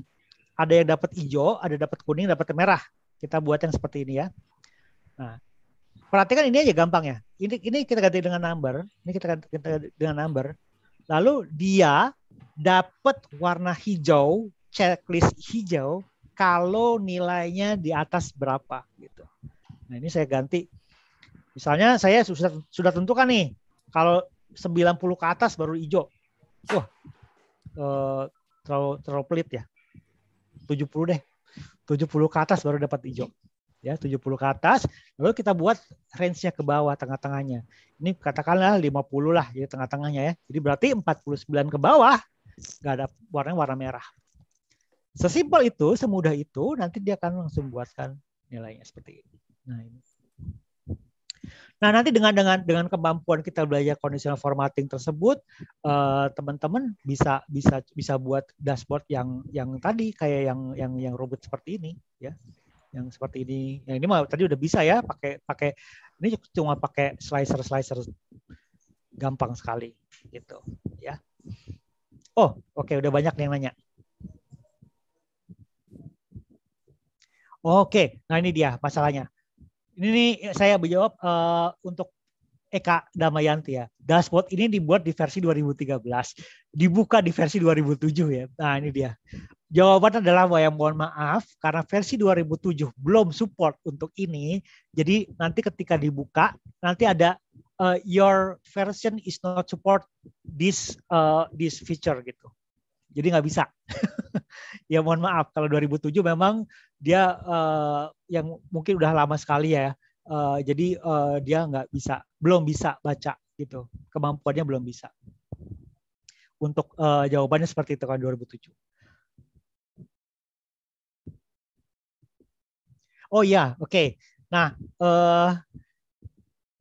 Ada yang dapat hijau, ada dapat kuning, dapat merah. Kita buat yang seperti ini ya. Nah, perhatikan ini aja gampang ya. Ini ini kita ganti dengan number. Ini kita ganti dengan number. Lalu dia dapat warna hijau, checklist hijau kalau nilainya di atas berapa gitu. Nah, ini saya ganti. Misalnya saya sudah sudah tentukan nih kalau 90 ke atas baru hijau. Wah. Eh, terlalu terlalu pelit ya. 70 deh. 70 ke atas baru dapat hijau. Ya, 70 ke atas, lalu kita buat range-nya ke bawah tengah-tengahnya. Ini katakanlah 50 lah jadi tengah-tengahnya ya. Jadi berarti 49 ke bawah nggak ada warna warna merah. Sesimpel itu, semudah itu, nanti dia akan langsung buatkan nilainya seperti ini. Nah ini. Nah nanti dengan dengan dengan kemampuan kita belajar conditional formatting tersebut, eh, teman-teman uh, bisa bisa bisa buat dashboard yang yang tadi kayak yang yang yang robot seperti ini, ya, yang seperti ini. Yang ini mah tadi udah bisa ya pakai pakai ini cuma pakai slicer slicer gampang sekali gitu, ya. Oh, oke okay, udah banyak yang nanya. Oke, nah ini dia masalahnya. Ini nih saya menjawab uh, untuk Eka Damayanti ya. Dashboard ini dibuat di versi 2013, dibuka di versi 2007 ya. Nah ini dia. Jawaban adalah yang mohon maaf karena versi 2007 belum support untuk ini. Jadi nanti ketika dibuka nanti ada uh, your version is not support this uh, this feature gitu. Jadi nggak bisa. ya mohon maaf kalau 2007 memang dia uh, yang mungkin udah lama sekali ya. Uh, jadi uh, dia nggak bisa, belum bisa baca gitu. Kemampuannya belum bisa. Untuk uh, jawabannya seperti itu kan 2007. Oh ya, oke. Okay. Nah, uh,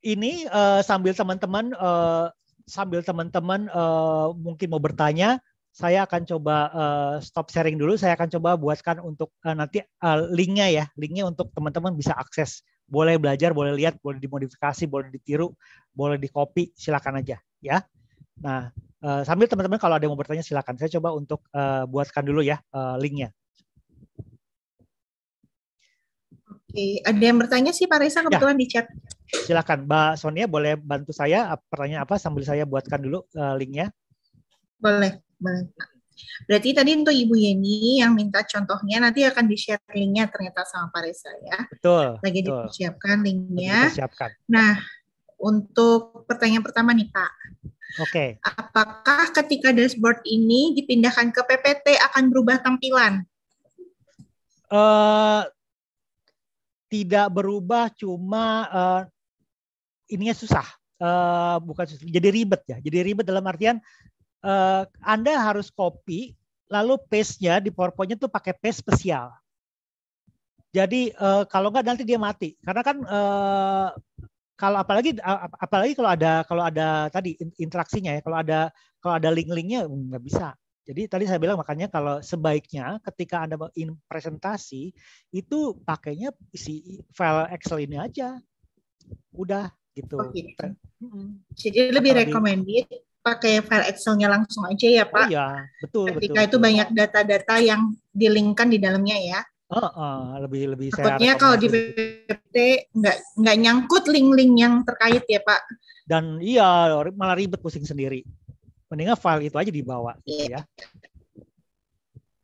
ini uh, sambil teman-teman uh, sambil teman-teman uh, mungkin mau bertanya, saya akan coba uh, stop sharing dulu. Saya akan coba buatkan untuk uh, nanti uh, linknya ya, linknya untuk teman-teman bisa akses. Boleh belajar, boleh lihat, boleh dimodifikasi, boleh ditiru, boleh di copy, silakan aja ya. Nah, uh, sambil teman-teman kalau ada yang mau bertanya silakan. Saya coba untuk uh, buatkan dulu ya uh, linknya. Oke, ada yang bertanya sih Pak Reza kebetulan ya. di chat. Silakan, Mbak Sonia boleh bantu saya pertanyaan apa sambil saya buatkan dulu uh, linknya. Boleh, boleh. Berarti tadi untuk Ibu Yeni yang minta contohnya nanti akan di-share linknya ternyata sama Pak Reza ya. Betul. Lagi betul. dipersiapkan linknya. Dipersiapkan. Nah, untuk pertanyaan pertama nih Pak. Oke. Okay. Apakah ketika dashboard ini dipindahkan ke PPT akan berubah tampilan? Uh, tidak berubah, cuma uh, ininya susah. Uh, bukan susah, jadi ribet ya. Jadi ribet dalam artian uh, Anda harus copy, lalu paste-nya di PowerPoint-nya tuh pakai paste spesial. Jadi uh, kalau nggak nanti dia mati, karena kan uh, kalau apalagi apalagi kalau ada kalau ada tadi interaksinya ya, kalau ada kalau ada link-linknya nggak bisa. Jadi tadi saya bilang makanya kalau sebaiknya ketika Anda in presentasi itu pakainya si file Excel ini aja. Udah gitu. Oh, gitu. Jadi lebih recommended pakai file Excel-nya langsung aja ya Pak. Oh iya, betul. Ketika betul, itu betul. banyak data-data yang dilingkan di dalamnya ya. Uh, uh, lebih lebih Takutnya kalau di PPT nggak nggak nyangkut link-link yang terkait ya Pak. Dan iya malah ribet pusing sendiri. Mendingan file itu aja dibawa gitu yeah. ya.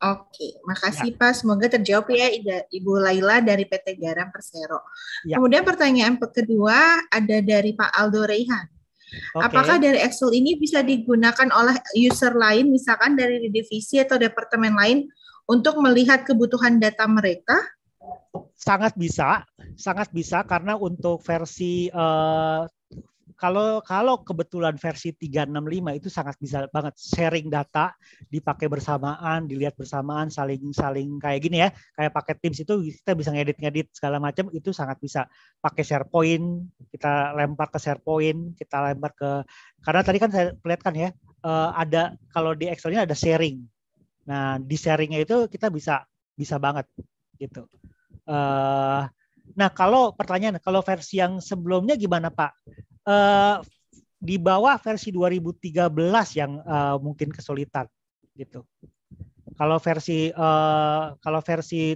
Oke, makasih ya. Pak. Semoga terjawab ya Ibu Laila dari PT Garam Persero. Ya. Kemudian pertanyaan kedua ada dari Pak Aldo Rehan. Okay. Apakah dari Excel ini bisa digunakan oleh user lain, misalkan dari divisi atau departemen lain, untuk melihat kebutuhan data mereka? Sangat bisa, sangat bisa karena untuk versi uh, kalau kalau kebetulan versi 365 itu sangat bisa banget sharing data dipakai bersamaan, dilihat bersamaan, saling saling kayak gini ya, kayak pakai Teams itu kita bisa ngedit-ngedit segala macam itu sangat bisa pakai SharePoint, kita lempar ke SharePoint, kita lempar ke karena tadi kan saya perlihatkan ya, uh, ada kalau di Excelnya ada sharing. Nah, di sharingnya itu kita bisa bisa banget gitu. Uh, nah, kalau pertanyaan kalau versi yang sebelumnya gimana Pak? Uh, di bawah versi 2013 yang uh, mungkin kesulitan gitu. Kalau versi uh, kalau versi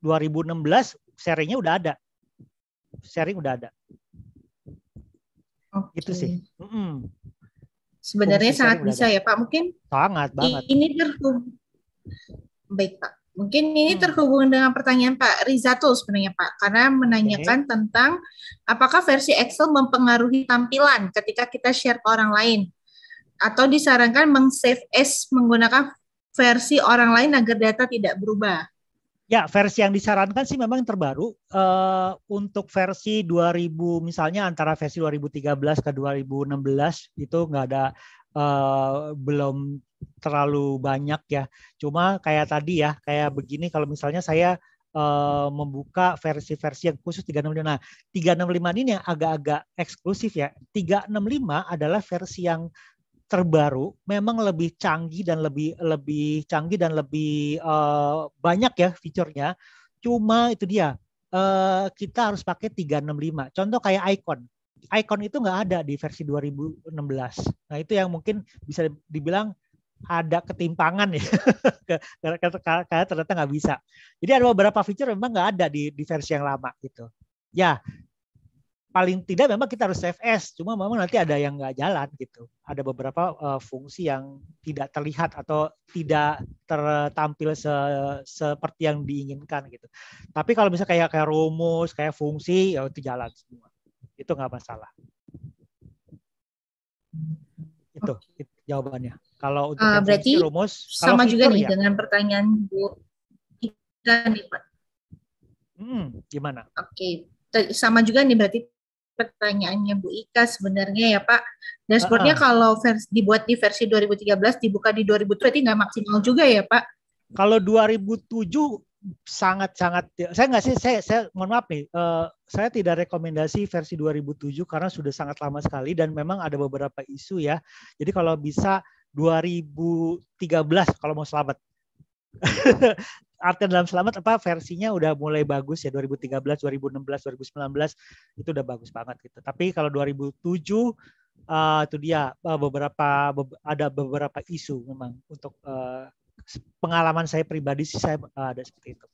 2016 sharingnya udah ada, sharing udah ada. Okay. Itu sih. Mm -hmm. Sebenarnya Fungsi sangat bisa ya Pak. Mungkin sangat banget. Ini terhubung. Baik Pak. Mungkin ini hmm. terhubung dengan pertanyaan Pak Rizatul sebenarnya Pak, karena menanyakan okay. tentang apakah versi Excel mempengaruhi tampilan ketika kita share ke orang lain, atau disarankan meng-save as menggunakan versi orang lain agar data tidak berubah. Ya, versi yang disarankan sih memang terbaru. Uh, untuk versi 2000 misalnya antara versi 2013 ke 2016 itu nggak ada uh, belum terlalu banyak ya. Cuma kayak tadi ya, kayak begini kalau misalnya saya uh, membuka versi-versi yang khusus 365. Nah, 365 ini yang agak-agak eksklusif ya. 365 adalah versi yang terbaru, memang lebih canggih dan lebih lebih canggih dan lebih uh, banyak ya fiturnya. Cuma itu dia, uh, kita harus pakai 365. Contoh kayak icon. Icon itu nggak ada di versi 2016. Nah itu yang mungkin bisa dibilang ada ketimpangan ya karena ternyata nggak bisa. Jadi ada beberapa fitur memang nggak ada di, di versi yang lama gitu. Ya paling tidak memang kita harus save as, cuma memang nanti ada yang nggak jalan gitu. Ada beberapa uh, fungsi yang tidak terlihat atau tidak tertampil se, seperti yang diinginkan gitu. Tapi kalau misalnya kayak kayak rumus, kayak fungsi, ya itu jalan semua. Itu nggak masalah. Itu, itu jawabannya. Kalau untuk uh, berarti rumus, sama juga nih ya? dengan pertanyaan Bu Ika nih Pak. Hmm, gimana? Oke, okay. sama juga nih berarti pertanyaannya Bu Ika sebenarnya ya Pak. Dashboardnya uh -uh. kalau versi, dibuat di versi 2013 dibuka di 2000 berarti nggak maksimal juga ya Pak? Kalau 2007 sangat-sangat saya nggak sih saya saya mohon maaf nih uh, saya tidak rekomendasi versi 2007 karena sudah sangat lama sekali dan memang ada beberapa isu ya jadi kalau bisa 2013 kalau mau selamat. Artinya dalam selamat apa versinya udah mulai bagus ya 2013, 2016, 2019 itu udah bagus banget gitu. Tapi kalau 2007 uh, eh, itu dia uh, beberapa be ada beberapa isu memang untuk uh, pengalaman saya pribadi sih saya uh, ada seperti itu.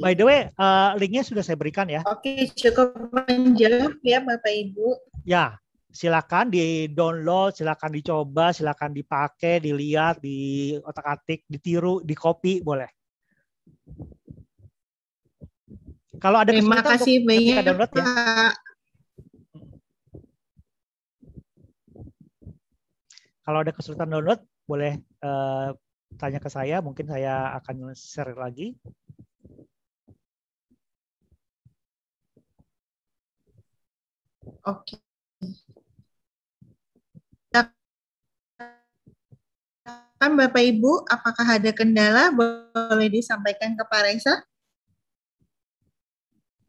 By the way, uh, linknya sudah saya berikan ya. Oke, cukup menjawab ya Bapak Ibu. Ya, silakan di download, silakan dicoba, silakan dipakai, dilihat, di otak-atik, ditiru, di copy boleh. Kalau ada Terima kasih banyak download ya. Pak. Kalau ada kesulitan download, boleh uh, tanya ke saya, mungkin saya akan share lagi. Oke. Kan Bapak Ibu, apakah ada kendala boleh disampaikan ke Pak Reza?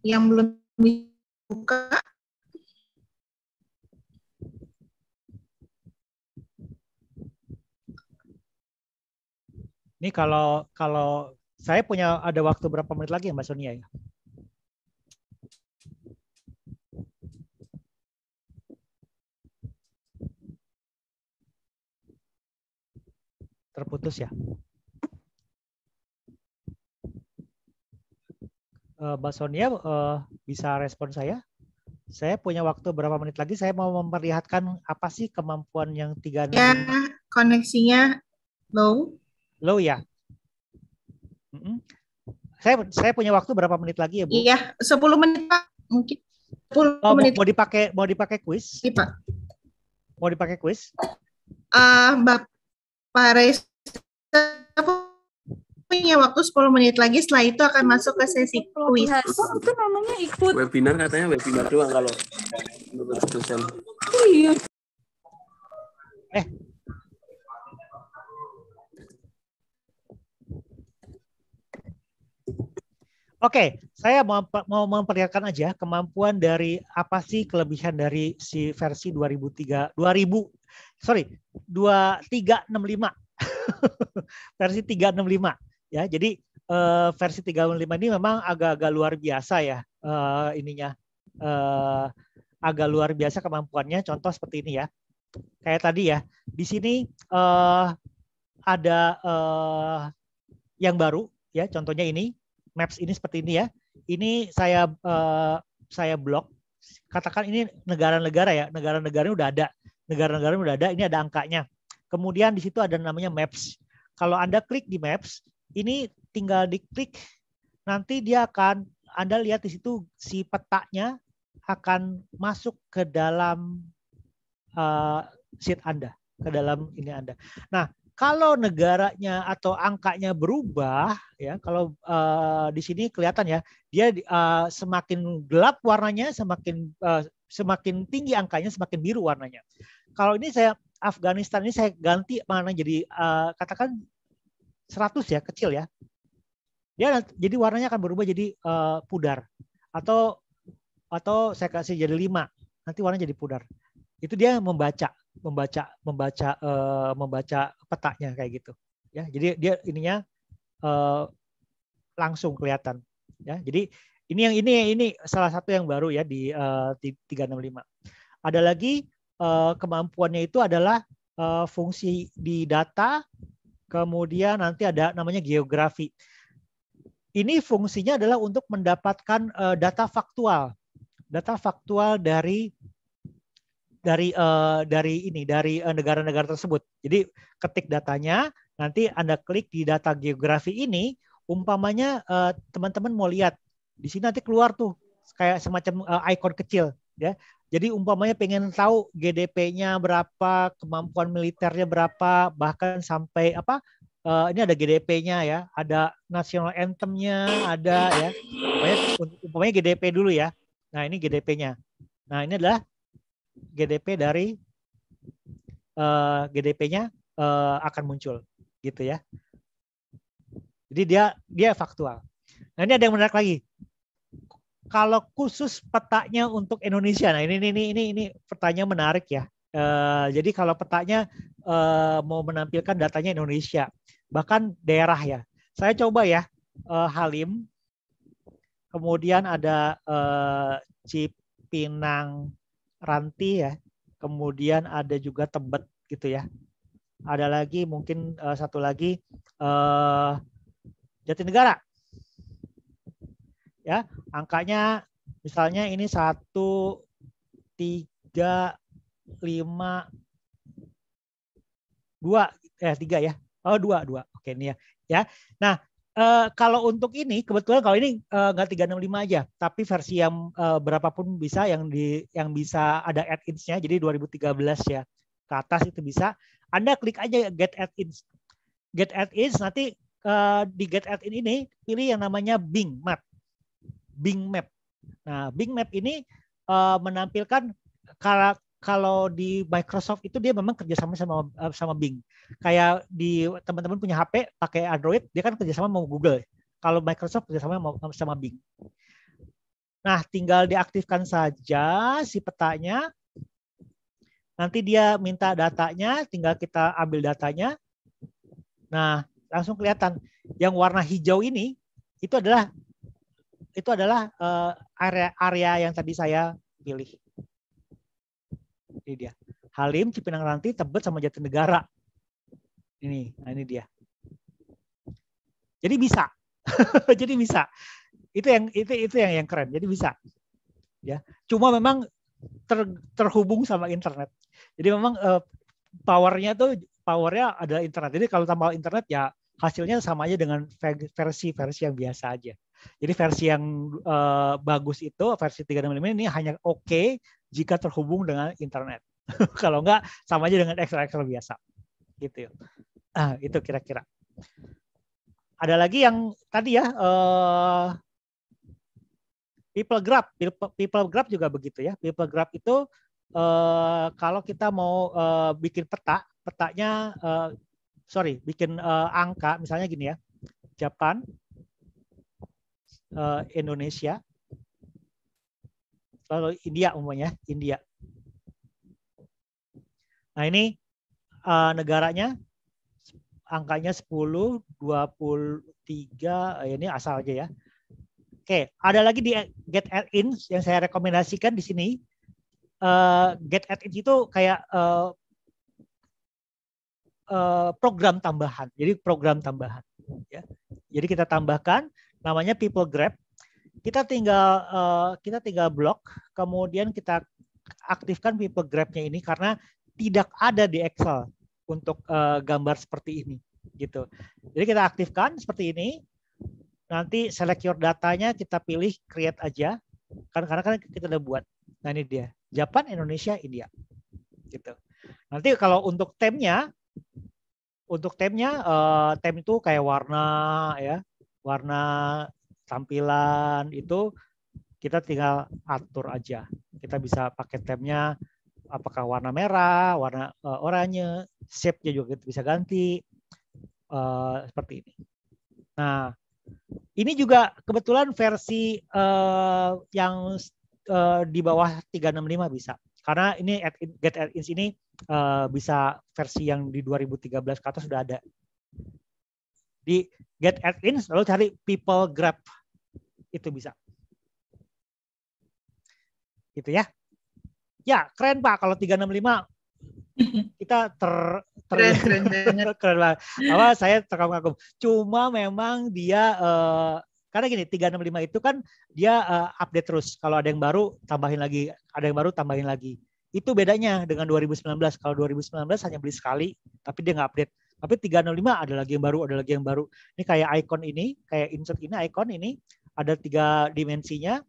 Yang belum dibuka? Ini kalau kalau saya punya ada waktu berapa menit lagi ya Mbak Sonia ya? Terputus ya? Eh, Mbak Sonia uh, bisa respon saya? Saya punya waktu berapa menit lagi? Saya mau memperlihatkan apa sih kemampuan yang tiga Ya, koneksinya low low ya. Mm -hmm. Saya saya punya waktu berapa menit lagi ya Bu? Iya, 10 menit Pak, mungkin. 10 oh, menit. Mau dipakai mau dipakai quiz? Iya, Pak. Mau dipakai quiz? Uh, Bapak Reza punya waktu 10 menit lagi setelah itu akan masuk ke sesi quiz. itu namanya ikut webinar katanya webinar doang kalau menurut dosen. Oh iya. Eh, Oke, saya mau mau memperlihatkan aja kemampuan dari apa sih kelebihan dari si versi 2003 2000 sorry 2365 versi 365 ya. Jadi uh, versi 365 ini memang agak-agak luar biasa ya uh, ininya uh, agak luar biasa kemampuannya. Contoh seperti ini ya. Kayak tadi ya. Di sini uh, ada uh, yang baru ya. Contohnya ini maps ini seperti ini ya. Ini saya uh, saya blok. Katakan ini negara-negara ya, negara-negara udah ada, negara-negara udah ada. Ini ada angkanya. Kemudian di situ ada namanya maps. Kalau anda klik di maps, ini tinggal diklik, nanti dia akan anda lihat di situ si petanya akan masuk ke dalam uh, sheet Anda, ke dalam ini Anda. Nah, kalau negaranya atau angkanya berubah, ya kalau uh, di sini kelihatan ya, dia uh, semakin gelap warnanya, semakin uh, semakin tinggi angkanya, semakin biru warnanya. Kalau ini saya Afghanistan ini saya ganti mana jadi uh, katakan 100 ya, kecil ya. Dia jadi warnanya akan berubah jadi uh, pudar atau atau saya kasih jadi 5, nanti warnanya jadi pudar. Itu dia membaca membaca membaca uh, membaca petanya kayak gitu. Ya jadi dia ininya uh, langsung kelihatan. Ya jadi ini yang ini ini salah satu yang baru ya di uh, 365 ada lagi uh, kemampuannya itu adalah uh, fungsi di data kemudian nanti ada namanya geografi. Ini fungsinya adalah untuk mendapatkan uh, data faktual. Data faktual dari dari uh, dari ini dari uh, negara-negara tersebut. Jadi ketik datanya, nanti Anda klik di data geografi ini, umpamanya eh, teman-teman mau lihat di sini nanti keluar tuh kayak semacam uh, ikon kecil ya. Jadi umpamanya pengen tahu GDP-nya berapa, kemampuan militernya berapa, bahkan sampai apa? Uh, ini ada GDP-nya ya, ada national anthem-nya, ada ya. Umpamanya, umpamanya GDP dulu ya. Nah, ini GDP-nya. Nah, ini adalah GDP dari uh, eh, GDP-nya uh, eh, akan muncul gitu ya. Jadi dia dia faktual. Nah ini ada yang menarik lagi. Kalau khusus petanya untuk Indonesia, nah ini ini ini ini pertanyaan menarik ya. Uh, jadi kalau petanya uh, mau menampilkan datanya Indonesia, bahkan daerah ya. Saya coba ya uh, Halim, kemudian ada uh, Cipinang Ranti ya. Kemudian ada juga Tebet gitu ya. Ada lagi mungkin uh, satu lagi uh, Jatinegara. Ya, angkanya misalnya ini satu tiga lima dua eh tiga ya. Oh dua dua. Oke ini ya. Ya. Nah eh, kalau untuk ini kebetulan kalau ini eh, nggak 365 aja, tapi versi yang eh, berapapun bisa yang di yang bisa ada add-ins-nya. Jadi 2013 ya ke atas itu bisa. Anda klik aja get add-ins. Get add-ins nanti eh, di get add-in ini pilih yang namanya Bing Map. Bing Map. Nah, Bing Map ini eh, menampilkan kalau di Microsoft itu dia memang kerjasama sama eh, sama Bing. Kayak di teman-teman punya HP pakai Android, dia kan kerjasama sama Google. Kalau Microsoft kerjasama sama, sama Bing. Nah, tinggal diaktifkan saja si petanya. Nanti dia minta datanya, tinggal kita ambil datanya. Nah, langsung kelihatan yang warna hijau ini itu adalah itu adalah eh, area area yang tadi saya pilih. Ini dia. Halim, Cipinang Ranti, Tebet sama Jatinegara. Ini, nah ini dia. Jadi bisa. Jadi bisa. Itu yang itu itu yang yang keren. Jadi bisa. Ya. Cuma memang ter, terhubung sama internet. Jadi memang uh, powernya tuh powernya adalah internet. Jadi kalau tambah internet ya hasilnya sama aja dengan versi-versi yang biasa aja. Jadi versi yang uh, bagus itu versi 365 ini hanya oke okay jika terhubung dengan internet. Kalau enggak sama aja dengan Excel biasa. Gitu ya. Ah, itu kira-kira. Ada lagi yang tadi ya uh, People Graph, People, People Graph juga begitu ya. People Graph itu uh, kalau kita mau uh, bikin peta, petanya uh, sorry, bikin uh, angka misalnya gini ya. Japan, uh, Indonesia, lalu India umumnya, India. Nah ini uh, negaranya angkanya 10, 23, ini asal aja ya. Oke, ada lagi di Get Add-in yang saya rekomendasikan di sini. Uh, Get Add-in itu kayak uh, uh, program tambahan. Jadi program tambahan. Ya. Jadi kita tambahkan namanya People Grab. Kita tinggal uh, kita tinggal blok, kemudian kita aktifkan People Grab-nya ini karena tidak ada di Excel untuk uh, gambar seperti ini gitu. Jadi kita aktifkan seperti ini. Nanti select your datanya kita pilih create aja. Kan karena kan kita udah buat. Nah ini dia. Japan, Indonesia, India. Gitu. Nanti kalau untuk temnya untuk temnya uh, tem itu kayak warna ya, warna tampilan itu kita tinggal atur aja. Kita bisa pakai temnya apakah warna merah, warna uh, oranye, shape-nya juga kita bisa ganti uh, seperti ini. Nah, ini juga kebetulan versi uh, yang uh, di bawah 365 bisa. Karena ini get add-ins ini uh, bisa versi yang di 2013 ke atas sudah ada. Di get add-ins lalu cari people grab itu bisa. Gitu ya. Ya, keren Pak kalau 365 kita ter, ter keren, keren banget. keren banget. Apa saya terkagum-kagum. Cuma memang dia uh, karena gini 365 itu kan dia uh, update terus. Kalau ada yang baru tambahin lagi, ada yang baru tambahin lagi. Itu bedanya dengan 2019. Kalau 2019 hanya beli sekali, tapi dia nggak update. Tapi 365 ada lagi yang baru, ada lagi yang baru. Ini kayak icon ini, kayak insert ini, icon ini ada tiga dimensinya.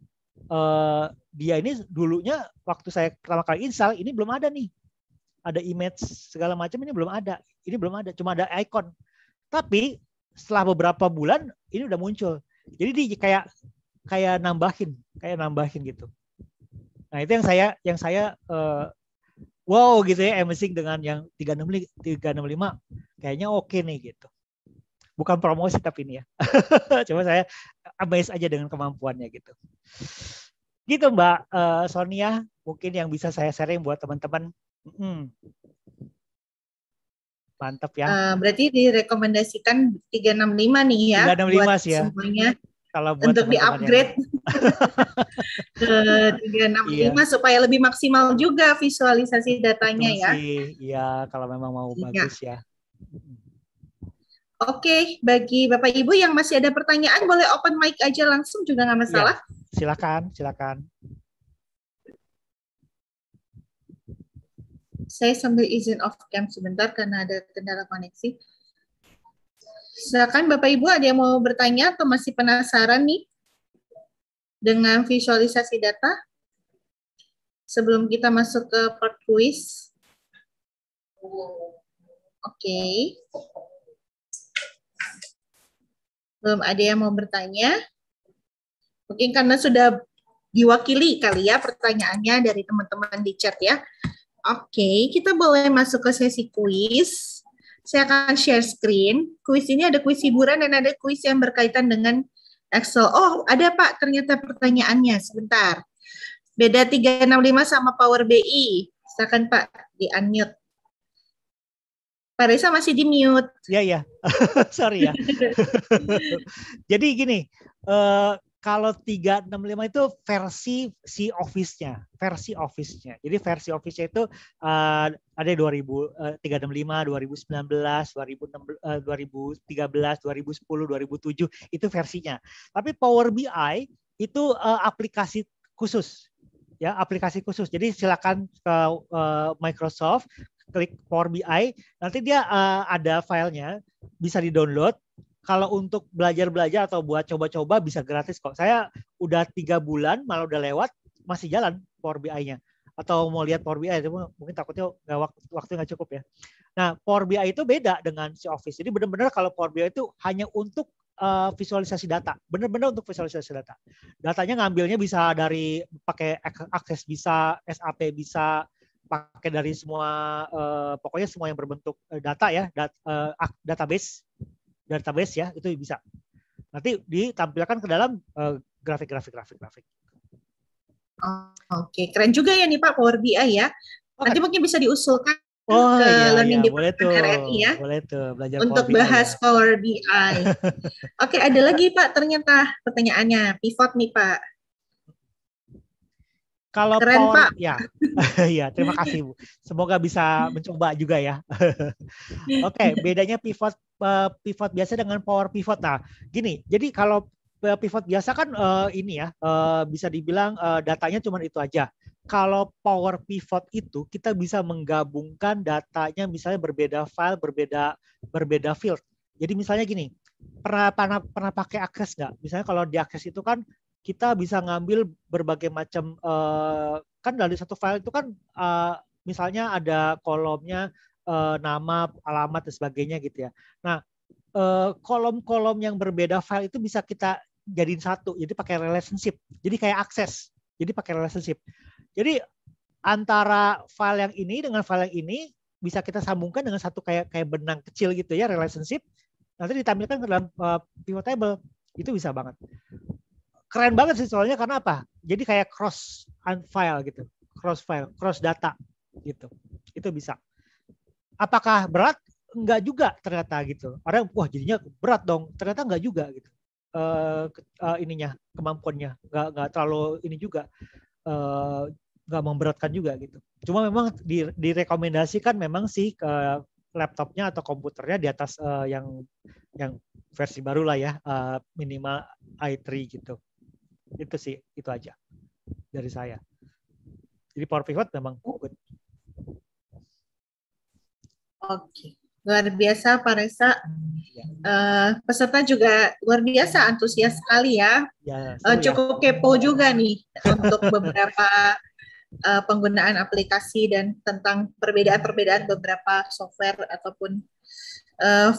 Uh, dia ini dulunya waktu saya pertama kali install ini belum ada nih ada image segala macam ini belum ada. Ini belum ada, cuma ada icon. Tapi setelah beberapa bulan ini udah muncul. Jadi di kayak kayak nambahin, kayak nambahin gitu. Nah, itu yang saya yang saya uh, wow gitu ya amazing dengan yang 365 365 kayaknya oke okay nih gitu. Bukan promosi tapi ini ya. Cuma saya amazed aja dengan kemampuannya gitu. Gitu Mbak uh, Sonia, mungkin yang bisa saya sharing buat teman-teman Hmm. Mantap ya. Uh, berarti direkomendasikan 365 nih ya. 365 buat sih ya. Semuanya kalau buat untuk di-upgrade ke 365 iya. supaya lebih maksimal juga visualisasi datanya Betul ya. Iya, kalau memang mau iya. bagus ya. Oke, bagi Bapak Ibu yang masih ada pertanyaan boleh open mic aja langsung juga nggak masalah. Silakan, silakan. Saya sambil izin off cam sebentar karena ada kendala koneksi. Silakan Bapak Ibu ada yang mau bertanya atau masih penasaran nih dengan visualisasi data? Sebelum kita masuk ke part quiz. Oke. Belum ada yang mau bertanya? Mungkin karena sudah diwakili kali ya pertanyaannya dari teman-teman di chat ya. Oke, kita boleh masuk ke sesi kuis. Saya akan share screen. Kuis ini ada kuis hiburan dan ada kuis yang berkaitan dengan Excel. Oh, ada Pak, ternyata pertanyaannya. Sebentar. Beda 365 sama Power BI. Silakan Pak, di-unmute. Pak Reza masih di mute. Ya ya, sorry ya. Jadi gini, uh, kalau 365 itu versi si office-nya, versi office-nya. Jadi versi office-nya itu uh, ada 2000 uh, 365, 2019, 2006, uh, 2013, 2010, 2007 itu versinya. Tapi Power BI itu uh, aplikasi khusus ya aplikasi khusus. Jadi silakan ke uh, Microsoft klik Power BI, nanti dia uh, ada filenya, bisa di-download. Kalau untuk belajar-belajar atau buat coba-coba bisa gratis kok. Saya udah tiga bulan, malah udah lewat, masih jalan Power BI-nya. Atau mau lihat Power BI, mungkin takutnya nggak waktu, waktu nggak cukup ya. Nah, Power BI itu beda dengan si Office. Jadi benar-benar kalau Power BI itu hanya untuk uh, visualisasi data, benar-benar untuk visualisasi data. Datanya ngambilnya bisa dari pakai akses bisa, SAP bisa, pakai dari semua uh, pokoknya semua yang berbentuk uh, data ya dat, database database ya itu bisa nanti ditampilkan ke dalam grafik grafik grafik grafik oh, oke okay. keren juga ya nih Pak Power BI ya okay. nanti mungkin bisa diusulkan Oh, ke iya, Learning iya. Boleh tuh. RRI ya. Boleh tuh belajar untuk Power bahas BI, Power BI. Oke, ada lagi Pak ternyata pertanyaannya pivot nih Pak. Kalau Keren, power, Pak. ya, ya terima kasih Bu. Semoga bisa mencoba juga ya. Oke, bedanya pivot uh, pivot biasa dengan power pivot. Nah, gini, jadi kalau uh, pivot biasa kan uh, ini ya uh, bisa dibilang uh, datanya cuma itu aja. Kalau power pivot itu kita bisa menggabungkan datanya misalnya berbeda file, berbeda berbeda field. Jadi misalnya gini, pernah pernah pernah pakai akses nggak? Misalnya kalau di akses itu kan kita bisa ngambil berbagai macam uh, kan dari satu file itu kan uh, misalnya ada kolomnya uh, nama, alamat dan sebagainya gitu ya. Nah, kolom-kolom yang berbeda file itu bisa kita jadiin satu. Jadi pakai relationship. Jadi kayak akses. Jadi pakai relationship. Jadi antara file yang ini dengan file yang ini bisa kita sambungkan dengan satu kayak kayak benang kecil gitu ya relationship. Nanti ditampilkan ke dalam uh, pivot table. Itu bisa banget keren banget sih soalnya karena apa? Jadi kayak cross file gitu, cross file, cross data gitu. Itu bisa. Apakah berat? Enggak juga ternyata gitu. Orang wah jadinya berat dong. Ternyata enggak juga gitu. Uh, uh, ininya kemampuannya enggak enggak terlalu ini juga uh, memberatkan juga gitu. Cuma memang di, direkomendasikan memang sih ke laptopnya atau komputernya di atas uh, yang yang versi baru lah ya uh, minimal i3 gitu. Itu sih, itu aja dari saya. Jadi power pivot memang good. Oke, luar biasa Pak Reza. Ya. Uh, peserta juga luar biasa antusias sekali ya. ya uh, cukup ya. kepo juga nih untuk beberapa uh, penggunaan aplikasi dan tentang perbedaan-perbedaan beberapa software ataupun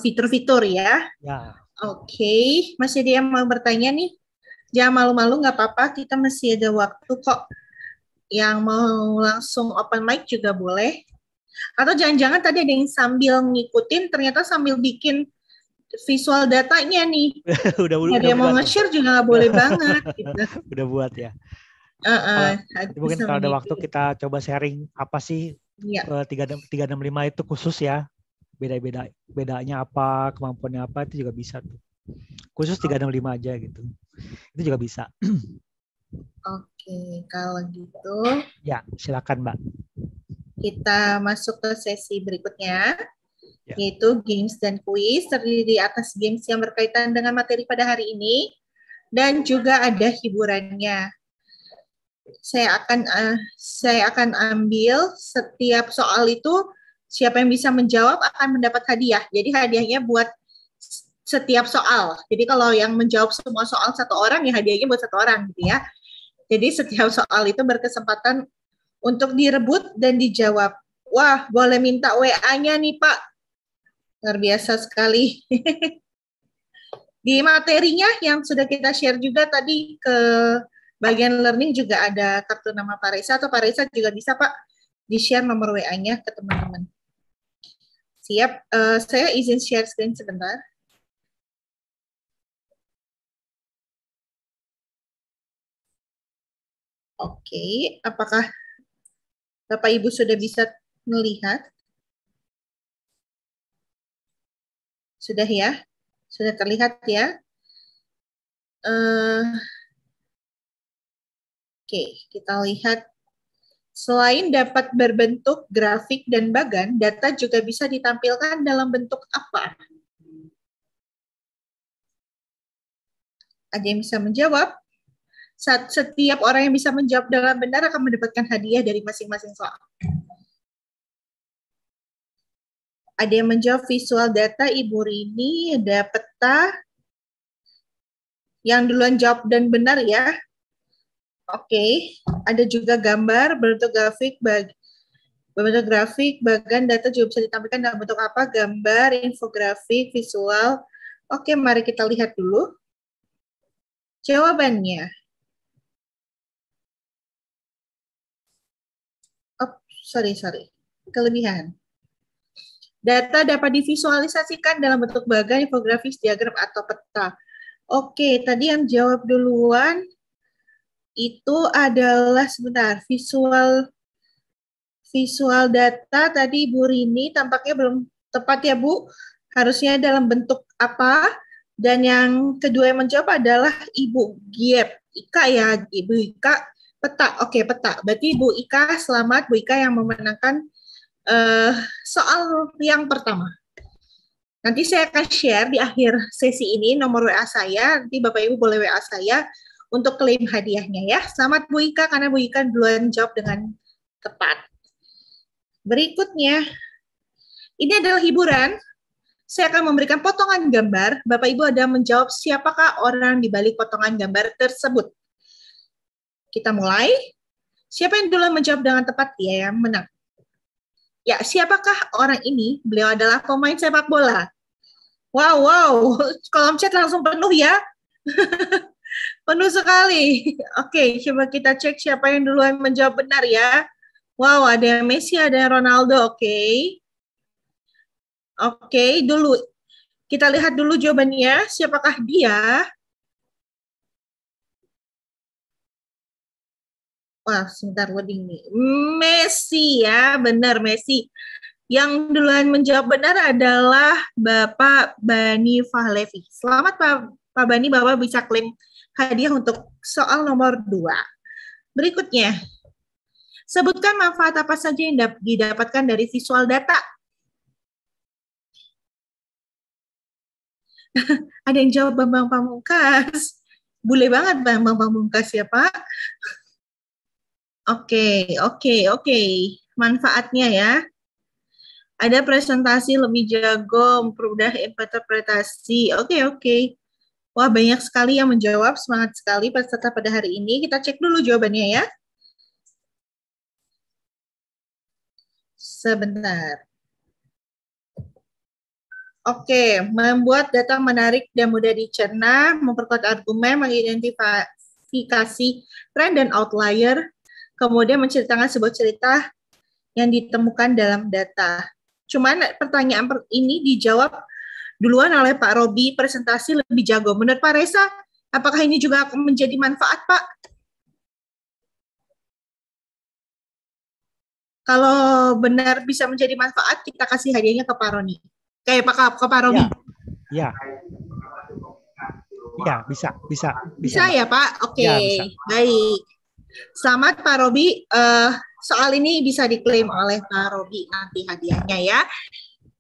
fitur-fitur uh, ya. ya. Oke, okay. masih dia mau bertanya nih? Jangan malu-malu nggak apa-apa. Kita masih ada waktu kok. Yang mau langsung open mic juga boleh. Atau jangan-jangan tadi ada yang sambil ngikutin ternyata sambil bikin visual datanya nih. Udah udah ada yang mau nge-share juga nggak boleh banget gitu. udah buat ya. Uh, uh, mungkin kalau ada waktu kita coba sharing apa sih iya. eh, tiga tiga enam lima itu khusus ya. Beda-beda bedanya apa kemampuannya apa itu juga bisa tuh khusus tiga enam lima aja gitu itu juga bisa. Oke, kalau gitu. Ya, silakan Mbak. Kita masuk ke sesi berikutnya. Ya. yaitu games dan quiz terdiri atas games yang berkaitan dengan materi pada hari ini dan juga ada hiburannya. Saya akan uh, saya akan ambil setiap soal itu siapa yang bisa menjawab akan mendapat hadiah. Jadi hadiahnya buat setiap soal. Jadi kalau yang menjawab semua soal satu orang ya hadiahnya buat satu orang gitu ya. Jadi setiap soal itu berkesempatan untuk direbut dan dijawab. Wah, boleh minta WA-nya nih Pak Luar biasa sekali. Di materinya yang sudah kita share juga tadi ke bagian learning juga ada kartu nama Pak Reza atau Pak Reza juga bisa Pak di-share nomor WA-nya ke teman-teman. Siap, uh, saya izin share screen sebentar. Oke, apakah Bapak Ibu sudah bisa melihat? Sudah ya? Sudah terlihat ya? Uh, Oke, kita lihat. Selain dapat berbentuk grafik dan bagan, data juga bisa ditampilkan dalam bentuk apa? Ada yang bisa menjawab? Setiap orang yang bisa menjawab dengan benar akan mendapatkan hadiah dari masing-masing soal. Ada yang menjawab visual data Ibu Rini, ada peta. Yang duluan jawab dan benar ya. Oke, okay. ada juga gambar bentuk grafik bagi bentuk grafik, bagan data juga bisa ditampilkan dalam bentuk apa? Gambar, infografik, visual. Oke, mari kita lihat dulu. Jawabannya. Sorry, sorry. Kelebihan. Data dapat divisualisasikan dalam bentuk bagan, infografis, diagram, atau peta. Oke, tadi yang jawab duluan itu adalah sebentar visual visual data tadi Bu Rini tampaknya belum tepat ya Bu. Harusnya dalam bentuk apa? Dan yang kedua yang menjawab adalah Ibu Giep. Ika ya, Ibu Ika peta. Oke, peta. Berarti Ibu Ika selamat Bu Ika yang memenangkan uh, soal yang pertama. Nanti saya akan share di akhir sesi ini nomor WA saya. Nanti Bapak Ibu boleh WA saya untuk klaim hadiahnya ya. Selamat Bu Ika karena Bu Ika duluan jawab dengan tepat. Berikutnya, ini adalah hiburan. Saya akan memberikan potongan gambar. Bapak Ibu ada menjawab siapakah orang di balik potongan gambar tersebut. Kita mulai. Siapa yang duluan menjawab dengan tepat, dia yang menang. Ya, siapakah orang ini? Beliau adalah pemain sepak bola. Wow, wow, kolom chat langsung penuh ya. penuh sekali. Oke, coba kita cek siapa yang duluan menjawab benar ya. Wow, ada Messi, ada Ronaldo. Oke. Oke, dulu kita lihat dulu jawabannya. Siapakah dia? Wah, sebentar loading nih. Messi ya, benar Messi. Yang duluan menjawab benar adalah Bapak Bani Fahlevi. Selamat Pak, Pak Bani, Bapak bisa klaim hadiah untuk soal nomor dua. Berikutnya, sebutkan manfaat apa saja yang didapatkan dari visual data. Ada yang jawab Bambang Pamungkas. Boleh banget Bambang Pamungkas ya Pak. Oke, oke, oke. Manfaatnya ya. Ada presentasi lebih jago, mempermudah interpretasi. Oke, oke. Wah, banyak sekali yang menjawab. Semangat sekali peserta pada hari ini. Kita cek dulu jawabannya ya. Sebentar. Oke, membuat data menarik dan mudah dicerna, memperkuat argumen, mengidentifikasi tren dan outlier, kemudian menceritakan sebuah cerita yang ditemukan dalam data. Cuman pertanyaan ini dijawab duluan oleh Pak Robi, presentasi lebih jago. Menurut Pak Reza, apakah ini juga akan menjadi manfaat, Pak? Kalau benar bisa menjadi manfaat, kita kasih hadiahnya ke Pak Roni. Kayak Pak ke Pak Robi. Ya. ya. Ya, bisa, bisa, bisa. Bisa ya, Pak? Oke, okay. ya, baik. Selamat Pak Robi. Uh, soal ini bisa diklaim oleh Pak Robi nanti hadiahnya ya.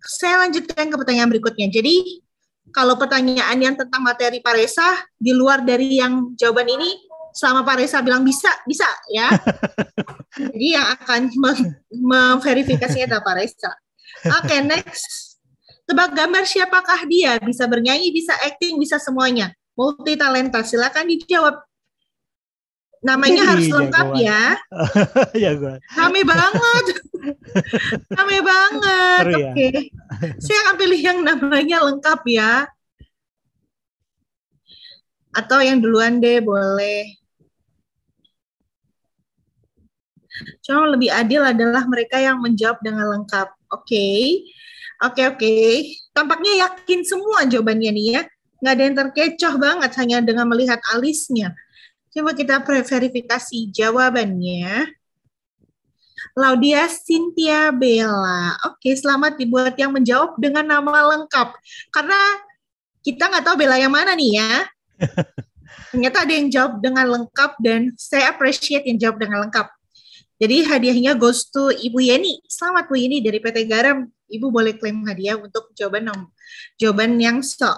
saya lanjutkan ke pertanyaan berikutnya. Jadi kalau pertanyaan yang tentang materi Pak Resa di luar dari yang jawaban ini selama Pak Resa bilang bisa, bisa ya. Jadi yang akan mem- memverifikasinya adalah Pak Resa. Oke, next. Tebak gambar siapakah dia? Bisa bernyanyi, bisa acting, bisa semuanya. Multi talenta. Silakan dijawab. Namanya harus lengkap jagoan. ya. ya gue. Rame banget. Rame banget. Seru Oke. ya? Saya akan pilih yang namanya lengkap ya. Atau yang duluan deh boleh. Cuma lebih adil adalah mereka yang menjawab dengan lengkap. Oke. Oke, oke. Tampaknya yakin semua jawabannya nih ya. Nggak ada yang terkecoh banget hanya dengan melihat alisnya. Coba kita verifikasi jawabannya. Laudia Cynthia Bella. Oke, selamat dibuat yang menjawab dengan nama lengkap. Karena kita nggak tahu Bella yang mana nih ya. Ternyata ada yang jawab dengan lengkap dan saya appreciate yang jawab dengan lengkap. Jadi hadiahnya goes to Ibu Yeni. Selamat Bu Yeni dari PT Garam. Ibu boleh klaim hadiah untuk jawaban nom jawaban yang so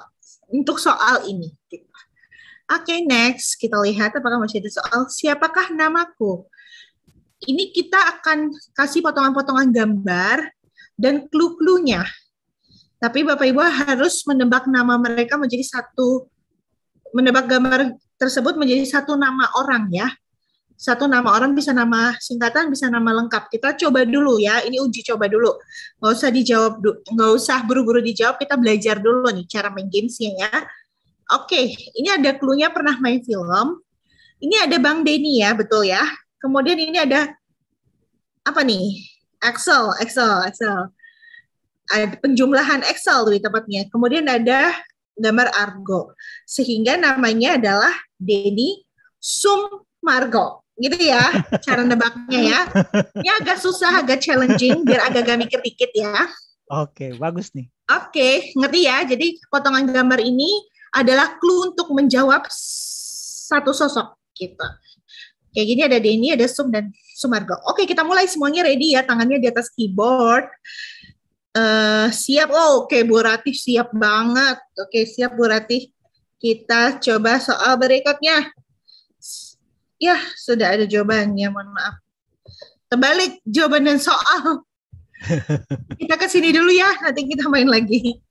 untuk soal ini. Oke, next kita lihat apakah masih ada soal siapakah namaku. Ini kita akan kasih potongan-potongan gambar dan clue-cluenya. Tapi Bapak Ibu harus menebak nama mereka menjadi satu menebak gambar tersebut menjadi satu nama orang ya. Satu nama orang bisa nama singkatan, bisa nama lengkap. Kita coba dulu ya, ini uji coba dulu. Nggak usah dijawab, nggak usah buru-buru dijawab, kita belajar dulu nih cara main gamesnya ya. Oke, ini ada clue-nya pernah main film. Ini ada Bang Denny ya, betul ya. Kemudian ini ada apa nih? Excel, Excel, Excel. Ada penjumlahan Excel tuh di tempatnya. Kemudian ada gambar Argo. Sehingga namanya adalah Denny Sumargo. Gitu ya, cara nebaknya ya. Ini agak susah, agak challenging, biar agak gak mikir dikit ya. Oke, bagus nih. Oke, ngerti ya. Jadi potongan gambar ini adalah clue untuk menjawab satu sosok gitu. Kayak gini ada Denny, ada Sum dan Sumargo. Oke, kita mulai semuanya ready ya. Tangannya di atas keyboard. Eh, siap. Oh, oke, Bu Ratih siap banget. Oke, siap Bu Ratih. Kita coba soal berikutnya. Ya, sudah ada jawabannya. Mohon maaf. Terbalik jawaban dan soal. kita ke sini dulu ya, nanti kita main lagi.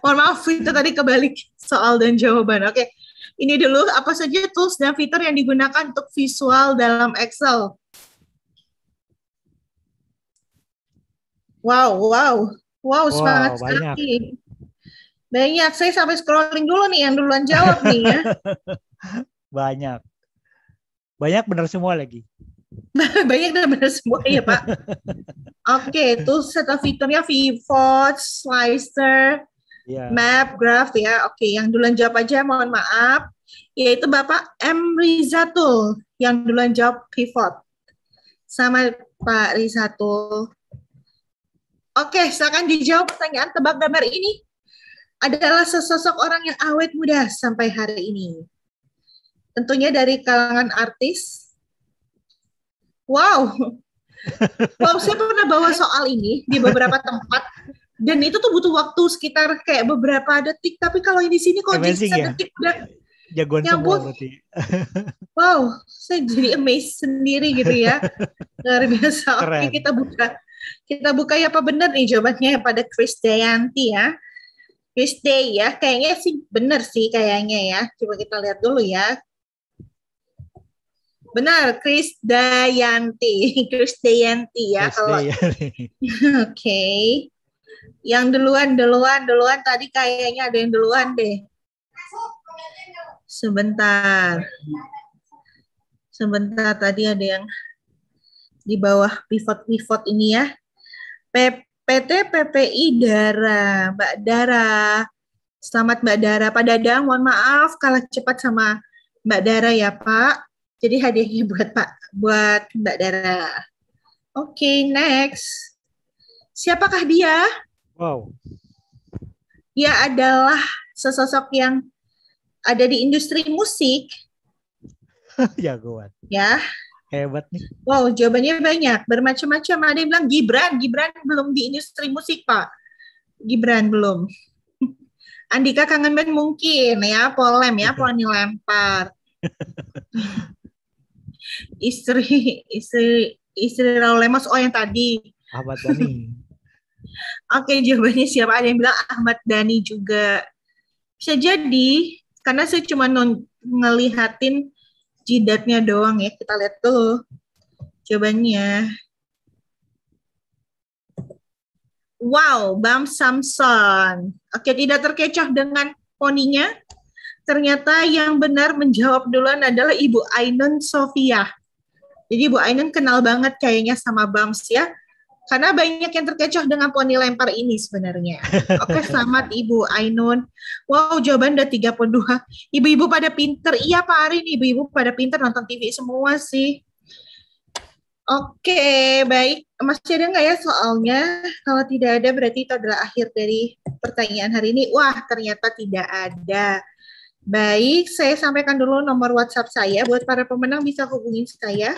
Mohon maaf, itu tadi kebalik soal dan jawaban. Oke, ini dulu apa saja tools dan fitur yang digunakan untuk visual dalam Excel. Wow, wow, wow, semangat banyak. sekali. Banyak, saya sampai scrolling dulu nih yang duluan jawab nih ya. Banyak. Banyak benar semua lagi. Banyak dan benar semua ya Pak. Oke, tools serta fiturnya pivot, slicer, Ya. map, graph ya. Oke, yang duluan jawab aja mohon maaf. Yaitu Bapak M. Rizatul yang duluan jawab pivot. Sama Pak Rizatul. Oke, silakan dijawab pertanyaan tebak gambar ini adalah sesosok orang yang awet muda sampai hari ini. Tentunya dari kalangan artis. Wow. Wow, saya pernah bawa soal ini di beberapa tempat dan itu tuh butuh waktu sekitar kayak beberapa detik. Tapi kalau yang di sini kok jadi ya? detik udah Jagoan Ya semua berarti. wow saya jadi amazed sendiri gitu ya. Luar biasa. Oke Keren. kita buka. Kita buka ya apa benar nih jawabannya pada Chris Dayanti ya? Chris Day ya kayaknya sih benar sih kayaknya ya. Coba kita lihat dulu ya. Benar Chris Dayanti. Chris Dayanti ya kalau deh, ya. Yang duluan, duluan, duluan. Tadi kayaknya ada yang duluan deh. Sebentar. Sebentar, tadi ada yang di bawah pivot-pivot ini ya. PT PPI Dara, Mbak Dara. Selamat Mbak Dara. Pak Dadang, mohon maaf kalah cepat sama Mbak Dara ya Pak. Jadi hadiahnya buat Pak, buat Mbak Dara. Oke, next. Siapakah dia? Wow. Dia adalah sesosok yang ada di industri musik, Jagoan. ya. Hebat nih. Wow, jawabannya banyak, bermacam-macam. Ada yang bilang Gibran, Gibran belum di industri musik, Pak. Gibran belum. Andika kangen band mungkin ya, polem ya, poni lempar. istri istri istri Raul Lemos oh yang tadi. Ahmad Dhani. Oke, jawabannya siapa? Ada yang bilang Ahmad Dhani juga. Bisa jadi, karena saya cuma ngelihatin jidatnya doang ya. Kita lihat tuh jawabannya. Wow, Bam Samson. Oke, tidak terkecoh dengan poninya. Ternyata yang benar menjawab duluan adalah Ibu Ainun Sofia. Jadi Ibu Ainun kenal banget kayaknya sama Bams ya. Karena banyak yang terkecoh dengan poni lempar ini sebenarnya. Oke, selamat Ibu Ainun. Wow, jawaban udah 32. Ibu-ibu pada pinter. Iya Pak Arin, ibu-ibu pada pinter nonton TV semua sih. Oke, baik. Masih ada nggak ya soalnya? Kalau tidak ada berarti itu adalah akhir dari pertanyaan hari ini. Wah, ternyata tidak ada. Baik, saya sampaikan dulu nomor WhatsApp saya. Buat para pemenang bisa hubungi saya.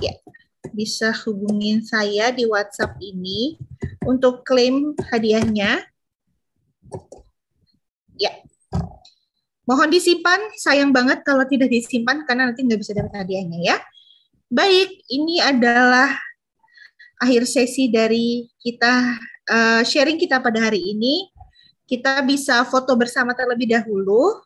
Ya, bisa hubungin saya di WhatsApp ini untuk klaim hadiahnya. Ya, mohon disimpan. Sayang banget kalau tidak disimpan karena nanti nggak bisa dapat hadiahnya ya. Baik, ini adalah akhir sesi dari kita uh, sharing kita pada hari ini. Kita bisa foto bersama terlebih dahulu.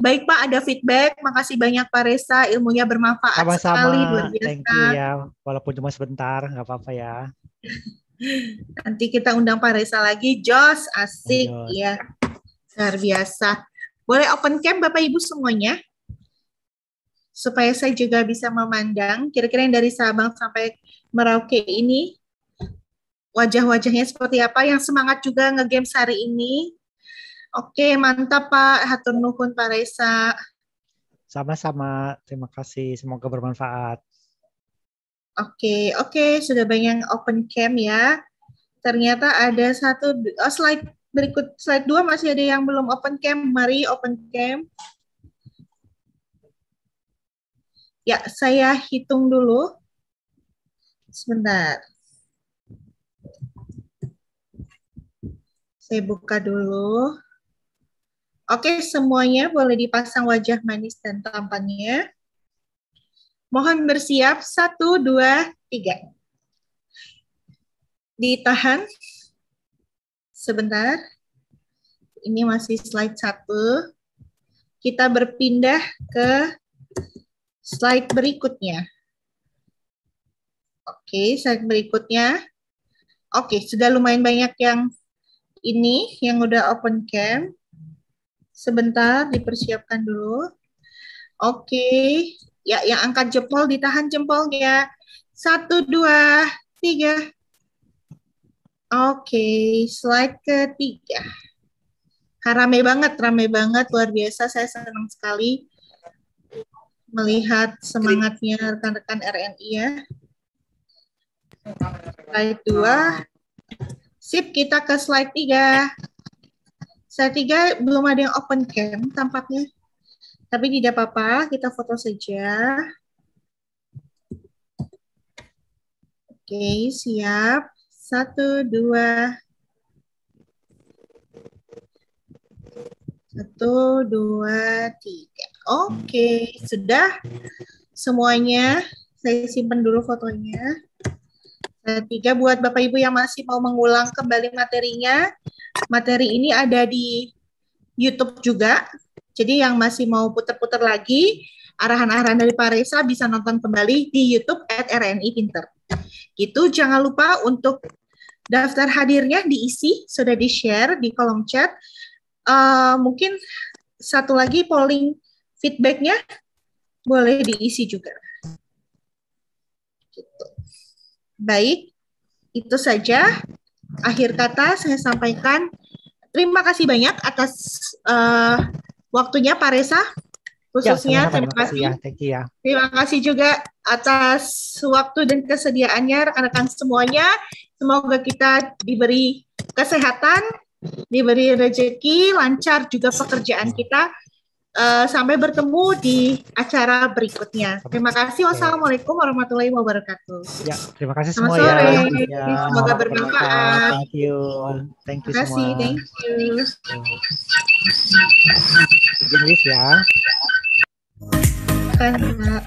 Baik Pak, ada feedback. Makasih banyak Pak Resa, ilmunya bermanfaat Sama-sama. sekali. Luar biasa. Thank you ya, walaupun cuma sebentar, nggak apa-apa ya. Nanti kita undang Pak Resa lagi. Jos, asik. Jos. Ya, luar biasa. Boleh open cam Bapak Ibu semuanya? Supaya saya juga bisa memandang. Kira-kira yang dari Sabang sampai Merauke ini, wajah-wajahnya seperti apa yang semangat juga nge-games hari ini. Oke, mantap Pak. Hatur nuhun Pak Resa. Sama-sama, terima kasih. Semoga bermanfaat. Oke, oke, sudah banyak open cam ya. Ternyata ada satu oh, slide berikut slide dua masih ada yang belum open cam. Mari open cam. Ya, saya hitung dulu. Sebentar. Saya buka dulu. Oke, semuanya boleh dipasang wajah manis dan tampannya. Mohon bersiap. Satu, dua, tiga. Ditahan. Sebentar. Ini masih slide satu. Kita berpindah ke slide berikutnya. Oke, slide berikutnya. Oke, sudah lumayan banyak yang ini, yang udah open cam. Sebentar, dipersiapkan dulu. Oke, ya yang angkat jempol ditahan jempolnya. Satu, dua, tiga. Oke, slide ketiga. Rame banget, rame banget, luar biasa. Saya senang sekali melihat semangatnya rekan-rekan RNI ya. Slide dua. Sip, kita ke slide tiga. Salatiga belum ada yang open cam tampaknya. Tapi tidak apa-apa, kita foto saja. Oke, siap. Satu, dua. Satu, dua, tiga. Oke, sudah semuanya. Saya simpan dulu fotonya. Saya Tiga, buat Bapak-Ibu yang masih mau mengulang kembali materinya, Materi ini ada di YouTube juga. Jadi yang masih mau putar-putar lagi, arahan-arahan dari Pak Reza bisa nonton kembali di YouTube at RNI Pinter. Gitu, jangan lupa untuk daftar hadirnya diisi, sudah di-share di kolom chat. Uh, mungkin satu lagi polling feedbacknya boleh diisi juga. Gitu. Baik, itu saja akhir kata saya sampaikan. Terima kasih banyak atas uh, waktunya Pak Reza khususnya ya, terima kasih. Ya, thank you ya. Terima kasih juga atas waktu dan kesediaannya rekan-rekan semuanya. Semoga kita diberi kesehatan, diberi rezeki, lancar juga pekerjaan kita. Eh, sampai bertemu di acara berikutnya. Terima kasih. Wassalamualaikum warahmatullahi wabarakatuh. Ya, terima kasih Selamat semua sore. ya. Semoga bermanfaat. Thank you. Thank you Terima kasih. semua. Thank you. Lift ya. Kan, Mbak.